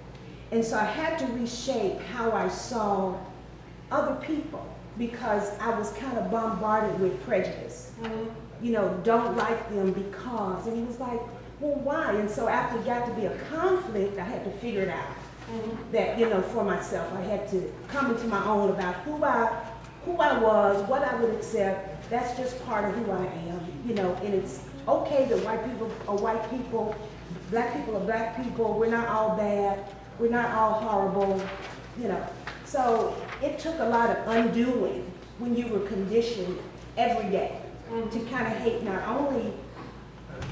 And so I had to reshape how I saw other people because I was kind of bombarded with prejudice. Mm-hmm. You know, don't like them because. And it was like, well, why? And so after it got to be a conflict, I had to figure it out. Mm-hmm. That, you know, for myself, I had to come into my own about who I, who I was, what I would accept. That's just part of who I am, you know, and it's okay that white people are white people, black people are black people. We're not all bad. We're not all horrible, you know. So it took a lot of undoing when you were conditioned every day to kind of hate not only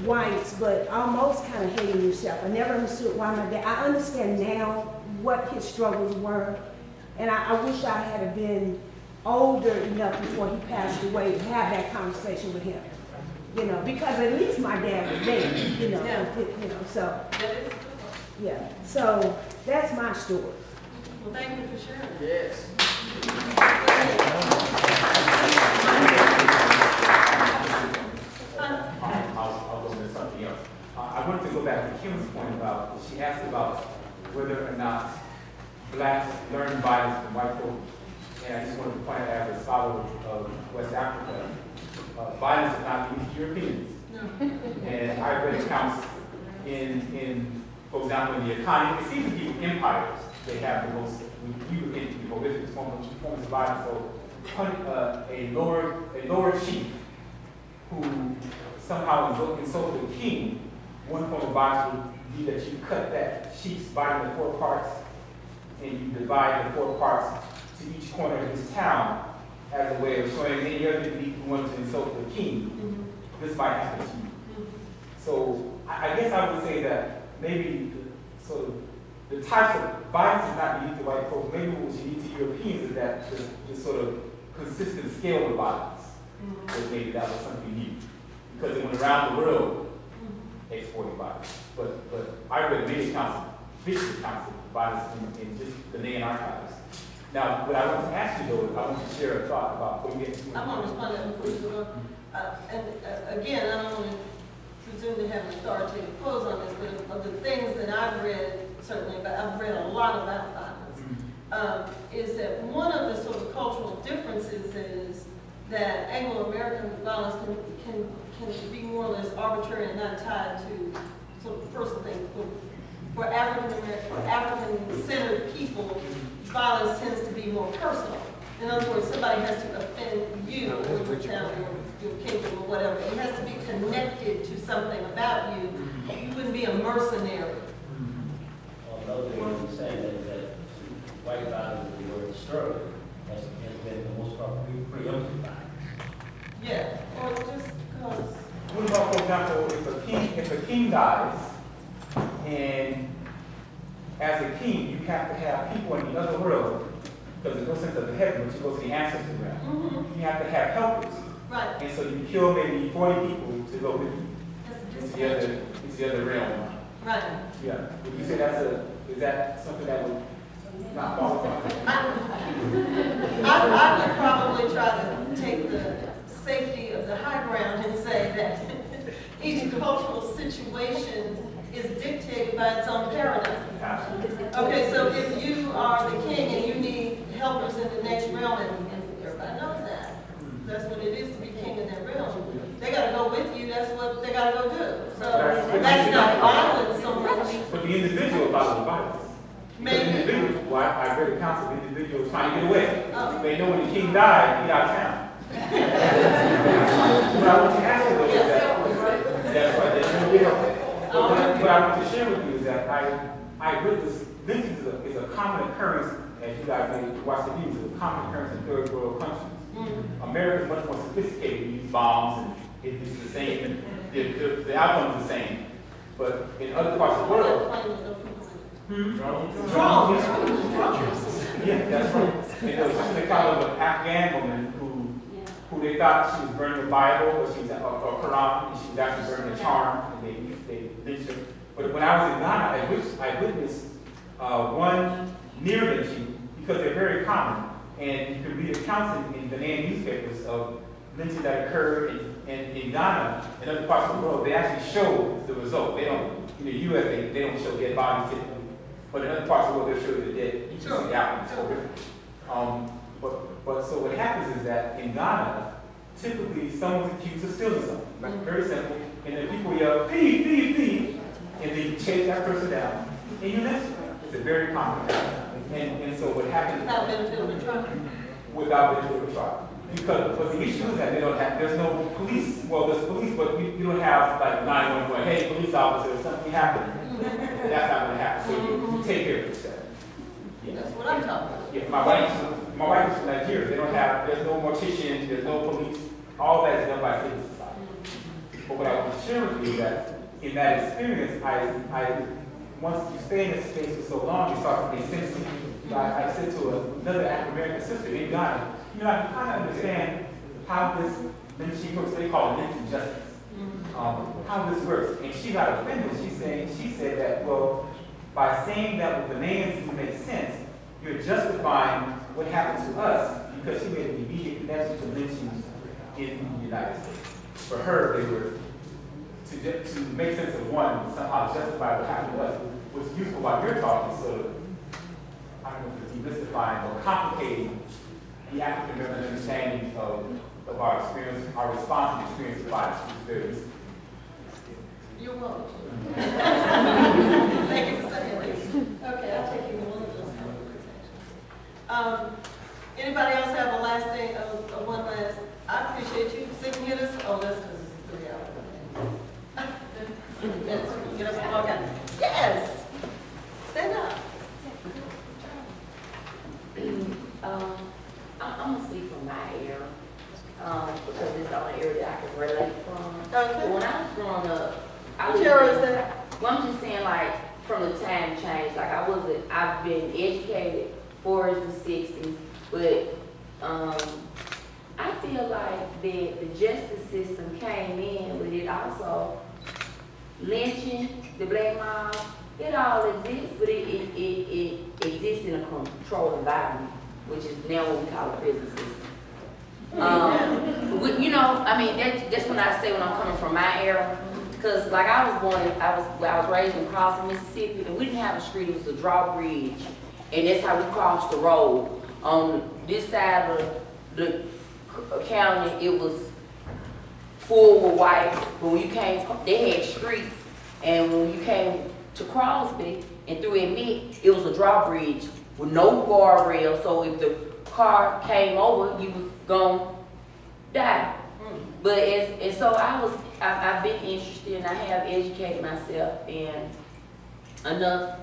whites, but almost kind of hating yourself. I never understood why my dad, I understand now what his struggles were. And I, I wish I had been older enough before he passed away to have that conversation with him. You know, because at least my dad was there, you know, Yeah. you know, so, yeah. So that's my story. Well, thank you for sharing. Yes. I'll, I'll something else. Uh, I wanted to go back to Kim's point about, she asked about whether or not blacks learn violence from white folk. And I just wanted to point out as a scholar of West Africa, uh, violence is not unique to Europeans. And I read accounts in, in, for example, in the economy, it seems to be empires, they have the most, we you in the prolific forms forms of violence. So, uh, a lower, a lower chief who somehow insult- insulted the king, one form of violence would be that you cut that chief's body into four parts and you divide the four parts to each corner of his town as a way of showing any other elite who wanted to insult the king, this might happen to you. So I, guess I would say that maybe the, sort of the types of violence is not unique to white folks. Maybe what's unique to Europeans is that the, the sort of consistent scale of violence. That maybe that was something new because it went around the world exporting violence. But but I read many accounts, vicious accounts of violence in, in just the Ghanaian archives. Now, what I want to ask you though is I want to share a thought about what we get. I'm gonna respond to that before you go. Uh, and, uh, again, I don't wanna presume to have an authoritative close on this, but of the things that I've read, certainly, but I've read a lot about violence, um, is that one of the sort of cultural differences is that Anglo-American violence can, can, can be more or less arbitrary and not tied to sort of personal things. For, for African American, for African-centered people, violence tends to be more personal. In other words, somebody has to offend you family or your kingdom or whatever. It has to be connected to something about you. You wouldn't be a mercenary. Another thing I'm saying is that white violence, the word struggle, has, has been the most part pre- preempted violence. Yeah, or just because, What about, for example, if a king, if a king dies, And as a king, you have to have people in the other world, because there's no sense of the heaven, but you go to the ancestral realm. Mhm. You have to have helpers. Right. And so you kill maybe 40 people to go with you into the other, into the other realm. Right. Yeah. Would you say that's a, is that something that would not qualify? I, I would probably try to take the safety of the high ground and say that each cultural situation is dictated by its own paradigm. Okay, so if you are the king and you need helpers in the next realm, and, and everybody knows that, that's what it is to be king in that realm. They gotta go with you, that's what they gotta go do. So that's not violence so much. But the individual follows violence. Maybe. individuals, well, I, I read the council of individuals trying to get away. Oh. They know when the king died, he out of town. What I want to ask you though is that, that's right, deal. But what, what I want to share with you is that I, I witnessed, lynching is a, is a common occurrence, as you guys may watch the news, it's a common occurrence in third world countries. America is much more sophisticated, we use bombs, and it's the same, the, the, the outcome is the same. But in other parts of the world, Hmm? Drones. Yeah, that's right. And there was just an account of an Afghan woman who, who they thought she was burning the Bible, or she was, or, or Quran, and she was actually burning a charm, and they, they lynched her. But when I was in Ghana, I witnessed, I witnessed, uh, one near lynching, because they're very common. And you can read accounts in, in Ghanaian newspapers of lynching that occurred in, in, in Ghana and other parts of the world. They actually show the result. They don't, in the US, they, they don't show dead bodies typically. But in other parts of the world, they'll show you the dead, you can see the outcomes. Um, but, but so what happens is that in Ghana, typically someone's accused of stealing something, like very simple, and then people yell, thief, thief, thief, and then you chase that person down, and you lynch them. It's a very common thing. And, and so what happens Without benefit of the trial. without benefit of a trial. Because, but the issue is that they don't have, there's no police, well, there's police, but you, you don't have like nine one one, hey, police officer, something happened. That's not gonna happen, so you, you take care of yourself. That's what I'm talking about. Yeah, my wife, my wife is from Nigeria, they don't have, there's no morticians, there's no police, all that is done by civil society. But what I want to share with you is that, in that experience, I, I, once you stay in this space for so long, you start to make sense to. I, I said to another African American sister in Ghana, you know, I kind of understand how this lynching works, they call it lynching justice. Um, how this works, and she got offended, she said, she said that, well, by saying that what the man seems to make sense, you're justifying what happened to us because she made an immediate connection to lynching in the United States. For her, they were, to, to make sense of one, somehow justify what happened to us. What's useful while you're talking, sort of, I don't know if it's demystifying or complicating the African American understanding of, of our experience, our response to experience of violence, which is very useful. You're welcome. Thank you for saying that. Okay, I'll take you to one of those conversations. Um, anybody else have a last thing, uh, uh, one last, I appreciate you sitting with us, oh, that's because it's three hours. Yes, Get us, okay. Yes, stand up. Um, I'm, I'm gonna speak from my area, um, because it's the only area that I can relate from. Okay. When I was growing up, I was. area is that? Well, I'm just saying like, from the time change, like I wasn't, I've been educated for the sixties, but, um, I feel like that the justice system came in, but it also lynching, the black mob, it all exists, but it, it, it, it exists in a controlled environment, which is now what we call a prison system. Um, you know, I mean, that's, that's when I say when I'm coming from my era, because like I was born, I was, I was raised in Crossing, Mississippi, and we didn't have a street, it was a drawbridge, and that's how we crossed the road. On this side of the county, it was full with whites, but when you came, they had streets, and when you came to Crosby and through Emmett, it was a drawbridge with no guardrail, so if the car came over, you was gonna die. But as, and so I was, I, I've been interested and I have educated myself in enough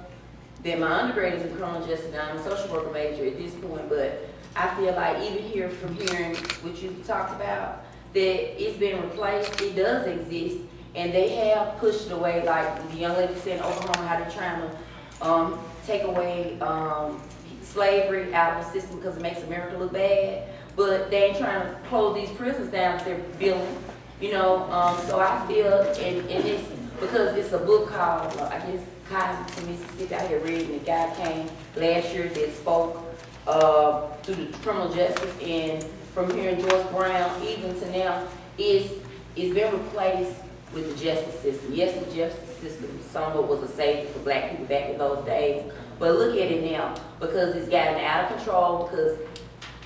that my undergrad is in criminal justice, I'm a social worker major at this point, but I feel like even here from hearing what you talked about, that it's been replaced, it does exist, And they have pushed away, like the young lady said in Oklahoma, how they're trying to, um, take away, um, slavery out of the system because it makes America look bad. But they ain't trying to close these prisons down they're building, you know, um, so I feel, and, and it's, because it's a book called, uh, I guess, Cotton to Mississippi, I had read, and the guy came last year that spoke, uh, through the criminal justice, and from hearing George Brown, even to now, is, is been replaced with the justice system. Yes, the justice system, some of it was a safety for black people back in those days, but look at it now, because it's gotten out of control, because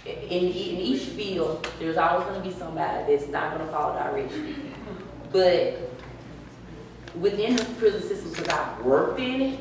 in, in each field, there's always gonna be somebody that's not gonna follow direction. But within the prison system, because I've worked in it,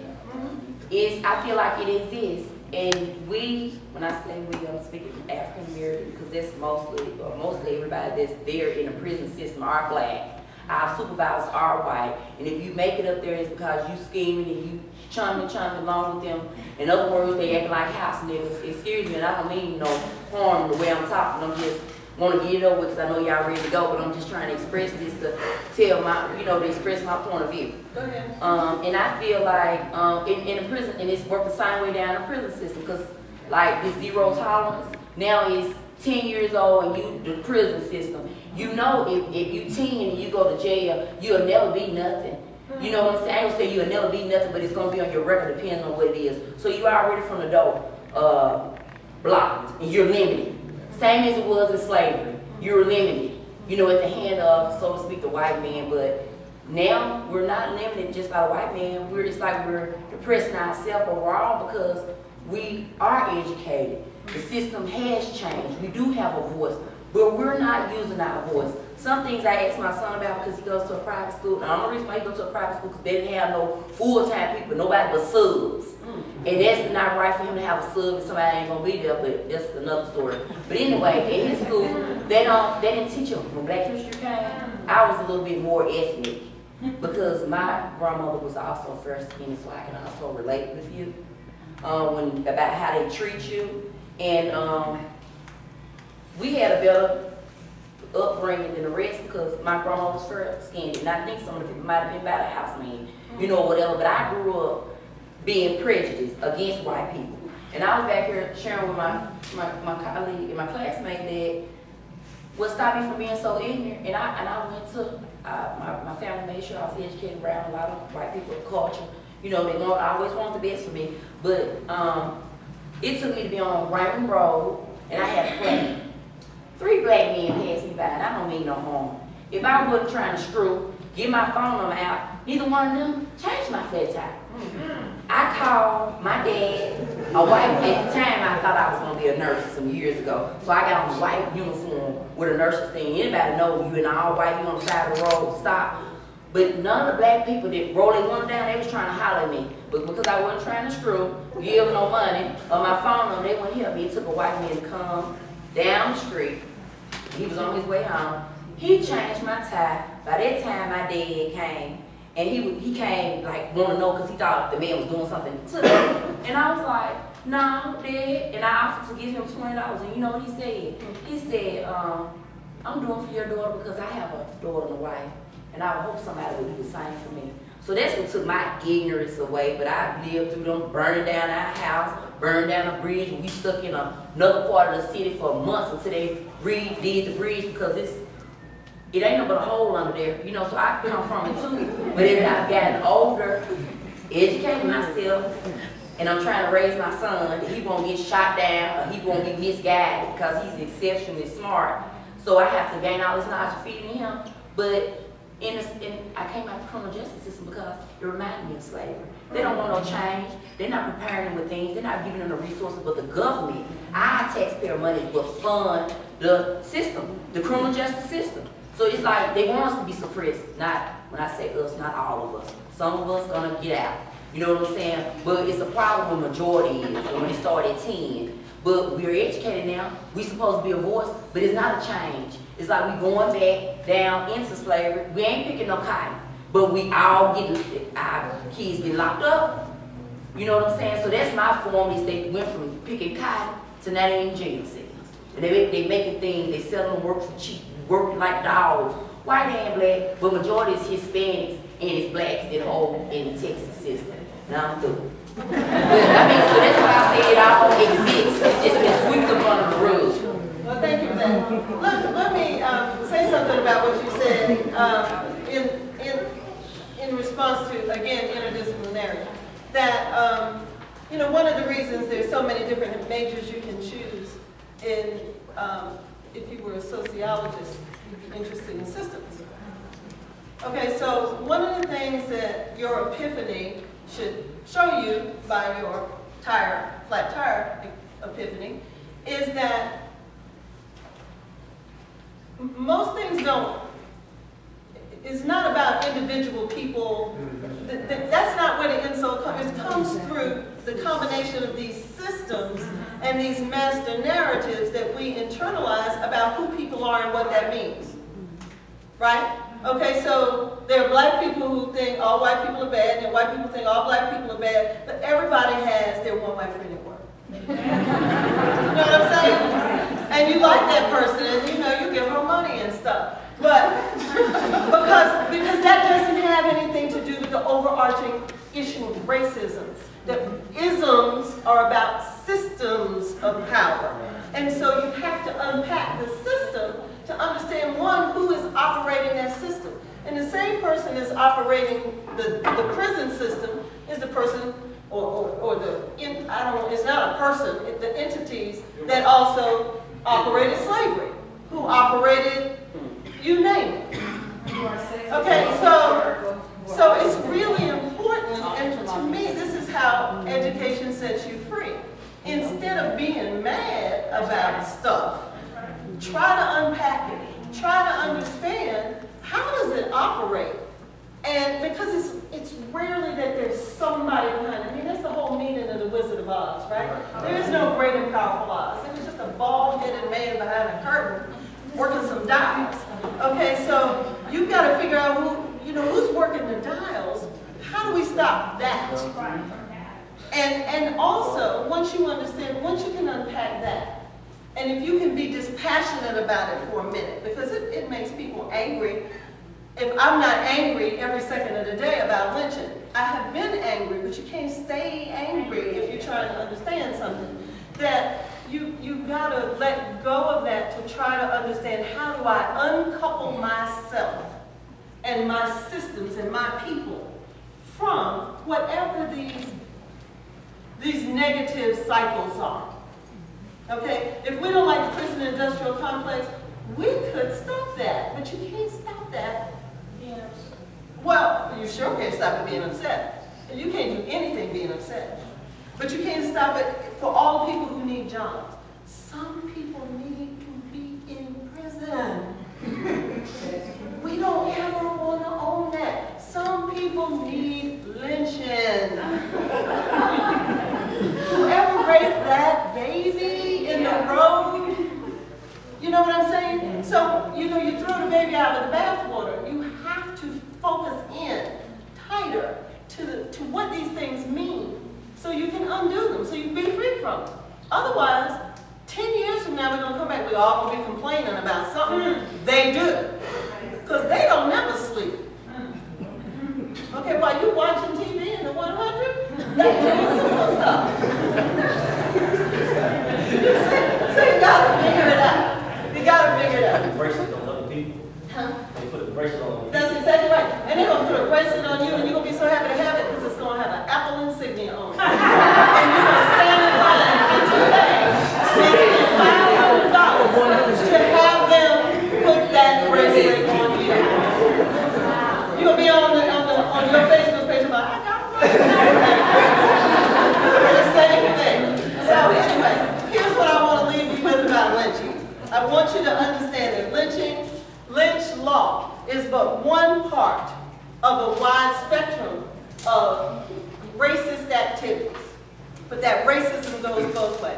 is, I feel like it exists. And we, when I say we, I'm speaking African American, because that's mostly, or mostly everybody that's there in the prison system are black. Our supervisors are white, and if you make it up there, it's because you scheming and you chumming, chumming along with them. In other words, they act like house niggas. Excuse me, and I don't mean no harm the way I'm talking. I'm just want to get it over because I know y'all ready to go, but I'm just trying to express this to tell my, you know, to express my point of view. Go ahead. Um, and I feel like, um, in, in the prison, and it's worked the same way down the prison system, because like this zero tolerance, now is ten years old and you, the prison system, you know if, if you ten and you go to jail, you'll never be nothing. You know what I'm saying? I gonna say you'll never be nothing, but it's gonna be on your record depending on what it is. So you already from the door, uh, blocked, and you're limited. Same as it was in slavery. You're limited, you know, at the hand of, so to speak, the white man, but now, we're not limited just by the white man. We're just like we're depressing ourselves overall because we are educated. The system has changed. We do have a voice, but we're not using our voice. Some things I ask my son about because he goes to a private school. And the only reason why he goes to a private school because they didn't have no full-time people, nobody but subs. And that's not right for him to have a sub if somebody ain't gonna be there, but that's another story. But anyway, in his school, they don't, they didn't teach him when Black History came. I was a little bit more ethnic because my grandmother was also first skin, so I can also relate with you uh, when about how they treat you. And um, we had a better upbringing than the rest because my grandma was fair skinned, and I think some of the people might have been by the house man, you know, whatever. But I grew up being prejudiced against white people. And I was back here sharing with my, my, my colleague and my classmate that what stopped me from being so ignorant, and I, and I went to, uh, my, my family made sure I was educated around a lot of white people of culture. You know, they want, always wanted the best for me, but, um, it took me to be on Raymond Road, and I had a. Three black men passed me by, and I don't mean no harm. If I wasn't trying to screw, get my phone number out, neither one of them changed my flat tire. Mm-hmm. I called my dad, a white, at the time I thought I was gonna be a nurse some years ago. So I got on a white uniform with a nurse's thing. Anybody know you in all white, you on the side of the road, stop. But none of the black people that rolled their window down, they was trying to holler at me. But because I wasn't trying to screw, give no money, or my phone number, they wouldn't help me. It took a white man to come down the street. He was on his way home. He changed my tie. By that time, my dad came. And he he came like want to know because he thought the man was doing something to me. And I was like, no, dad. And I offered to give him twenty dollars. And you know what he said? He said, um, I'm doing for your daughter because I have a daughter and a wife, and I hope somebody would do the same for me. So that's what took my ignorance away. But I lived through them burning down our house, burning down a bridge, and we stuck in another part of the city for months until they redid the bridge because it's it ain't no but a hole under there, you know, so I come from it too. But as I've gotten older, educating myself, and I'm trying to raise my son, he won't get shot down, he won't be misguided, because he's exceptionally smart. So I have to gain all this knowledge feeding him. But in, this, in I came out of the criminal justice system because it reminded me of slavery. They don't want no change. They're not preparing them with things. They're not giving them the resources, but the government, our taxpayer money will fund the system, the criminal justice system. So it's like they want us to be suppressed. Not when I say us, not all of us. Some of us gonna get out. You know what I'm saying? But it's a problem when majority is, when it start at 10. But we're educated now. We supposed to be a voice, but it's not a change. It's like we going back down into slavery. We ain't picking no cotton, but we all get our kids get locked up. You know what I'm saying? So that's my form is they went from picking cotton to now they in jail cells. And they they making things, they selling them work for cheap, working like dogs white and black, but majority is Hispanics and it's blacks that hold in the Texas system. Now I'm through. But, I mean, so that's why I say it all exists, it's just been swept up under the rug. Well, thank you for that. Let, let me, um, say something about what you said, um, response to, again, interdisciplinary. That, um, you know, one of the reasons there's so many different majors you can choose in, um, if you were a sociologist, you'd be interested in systems. Okay, so one of the things that your epiphany should show you by your tire, flat tire epiphany, is that most things don't, it's not about individual people. Th- th- That's not where the insult comes, it comes through the combination of these systems and these master narratives that we internalize about who people are and what that means. Right? Okay, so there are black people who think all white people are bad, and white people think all black people are bad, but everybody has their one white friend at work. You know what I'm saying? And you like that person, and you know, you give her money and stuff. But, because, because that doesn't have anything to do with the overarching issue of racism. That isms are about systems of power. And so you have to unpack the system to understand, one, who is operating that system. And the same person is operating the, the prison system is the person, or, or, or the, in, I don't know, it's not a person, it- the entities that also operated slavery, who operated, you name it. Okay, so, so it's really important, and to me, this is how education sets you free. Instead of being mad about stuff, try to unpack it, try to understand how does it operate. And because it's, it's rarely that there's somebody behind it. I mean, that's the whole meaning of the Wizard of Oz, right? There is no great and powerful Oz. It was just a bald-headed man behind a curtain working some dials. Okay, so you've got to figure out who, you know, who's working the dials. How do we stop that? And, and also, once you understand, once you can unpack that, and if you can be dispassionate about it for a minute, because it, it makes people angry. If I'm not angry every second of the day about lynching, I have been angry, but you can't stay angry if you're trying to understand something. That you, you gotta let go of that to try to understand how do I uncouple myself and my systems and my people from whatever these, these negative cycles are. Okay, if we don't like the prison industrial complex, we could stop that, but you can't stop that. Yes. Well, you sure can't stop it being upset. You can't do anything being upset. But you can't stop it for all people who need jobs. Some people need to be in prison. We don't ever want to own that. Some people need lynching. Whoever raped that baby in the road, you know what I'm saying? So, you know, you throw the baby out of the bathwater. You have to focus in tighter to, the, to what these things mean so you can undo them, so you can be free from them. Otherwise, 10 years from now, we're going to come back, we're all going to be complaining about something hmm. they do. Because they don't never sleep. Okay, while you watching TV in the 100, they doing some good stuff. so you gotta figure it out. You gotta figure it out. Bracelet on other people. Huh? They put a bracelet on other That's exactly right. And they're gonna put a bracelet on you and you're gonna be so happy to have it have an Apple insignia on. And you're gonna stand in line two days, spending five hundred dollars to have them put that bracelet on you. Gonna be on the, on the, on your Facebook page about, I got one. The same thing. So anyway, here's what I wanna leave you with about lynching. I want you to understand that lynching, lynch law is but one part of a wide spectrum of racist activities. But that racism goes both ways.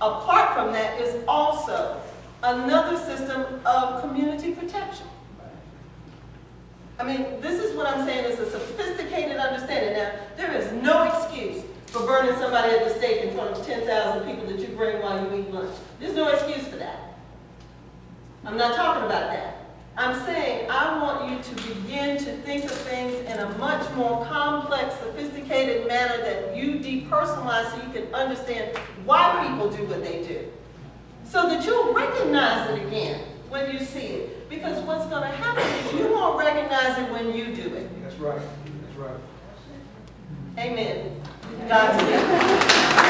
Apart from that is also another system of community protection. I mean, this is what I'm saying is a sophisticated understanding. Now, there is no excuse for burning somebody at the stake in front of 10,000 people that you bring while you eat lunch. There's no excuse for that. I'm not talking about that. I'm saying I want you to begin to think of things in a much more complex, sophisticated manner that you depersonalize so you can understand why people do what they do. So that you'll recognize it again when you see it. Because what's going to happen is you won't recognize it when you do it. That's right, that's right. Amen. God's.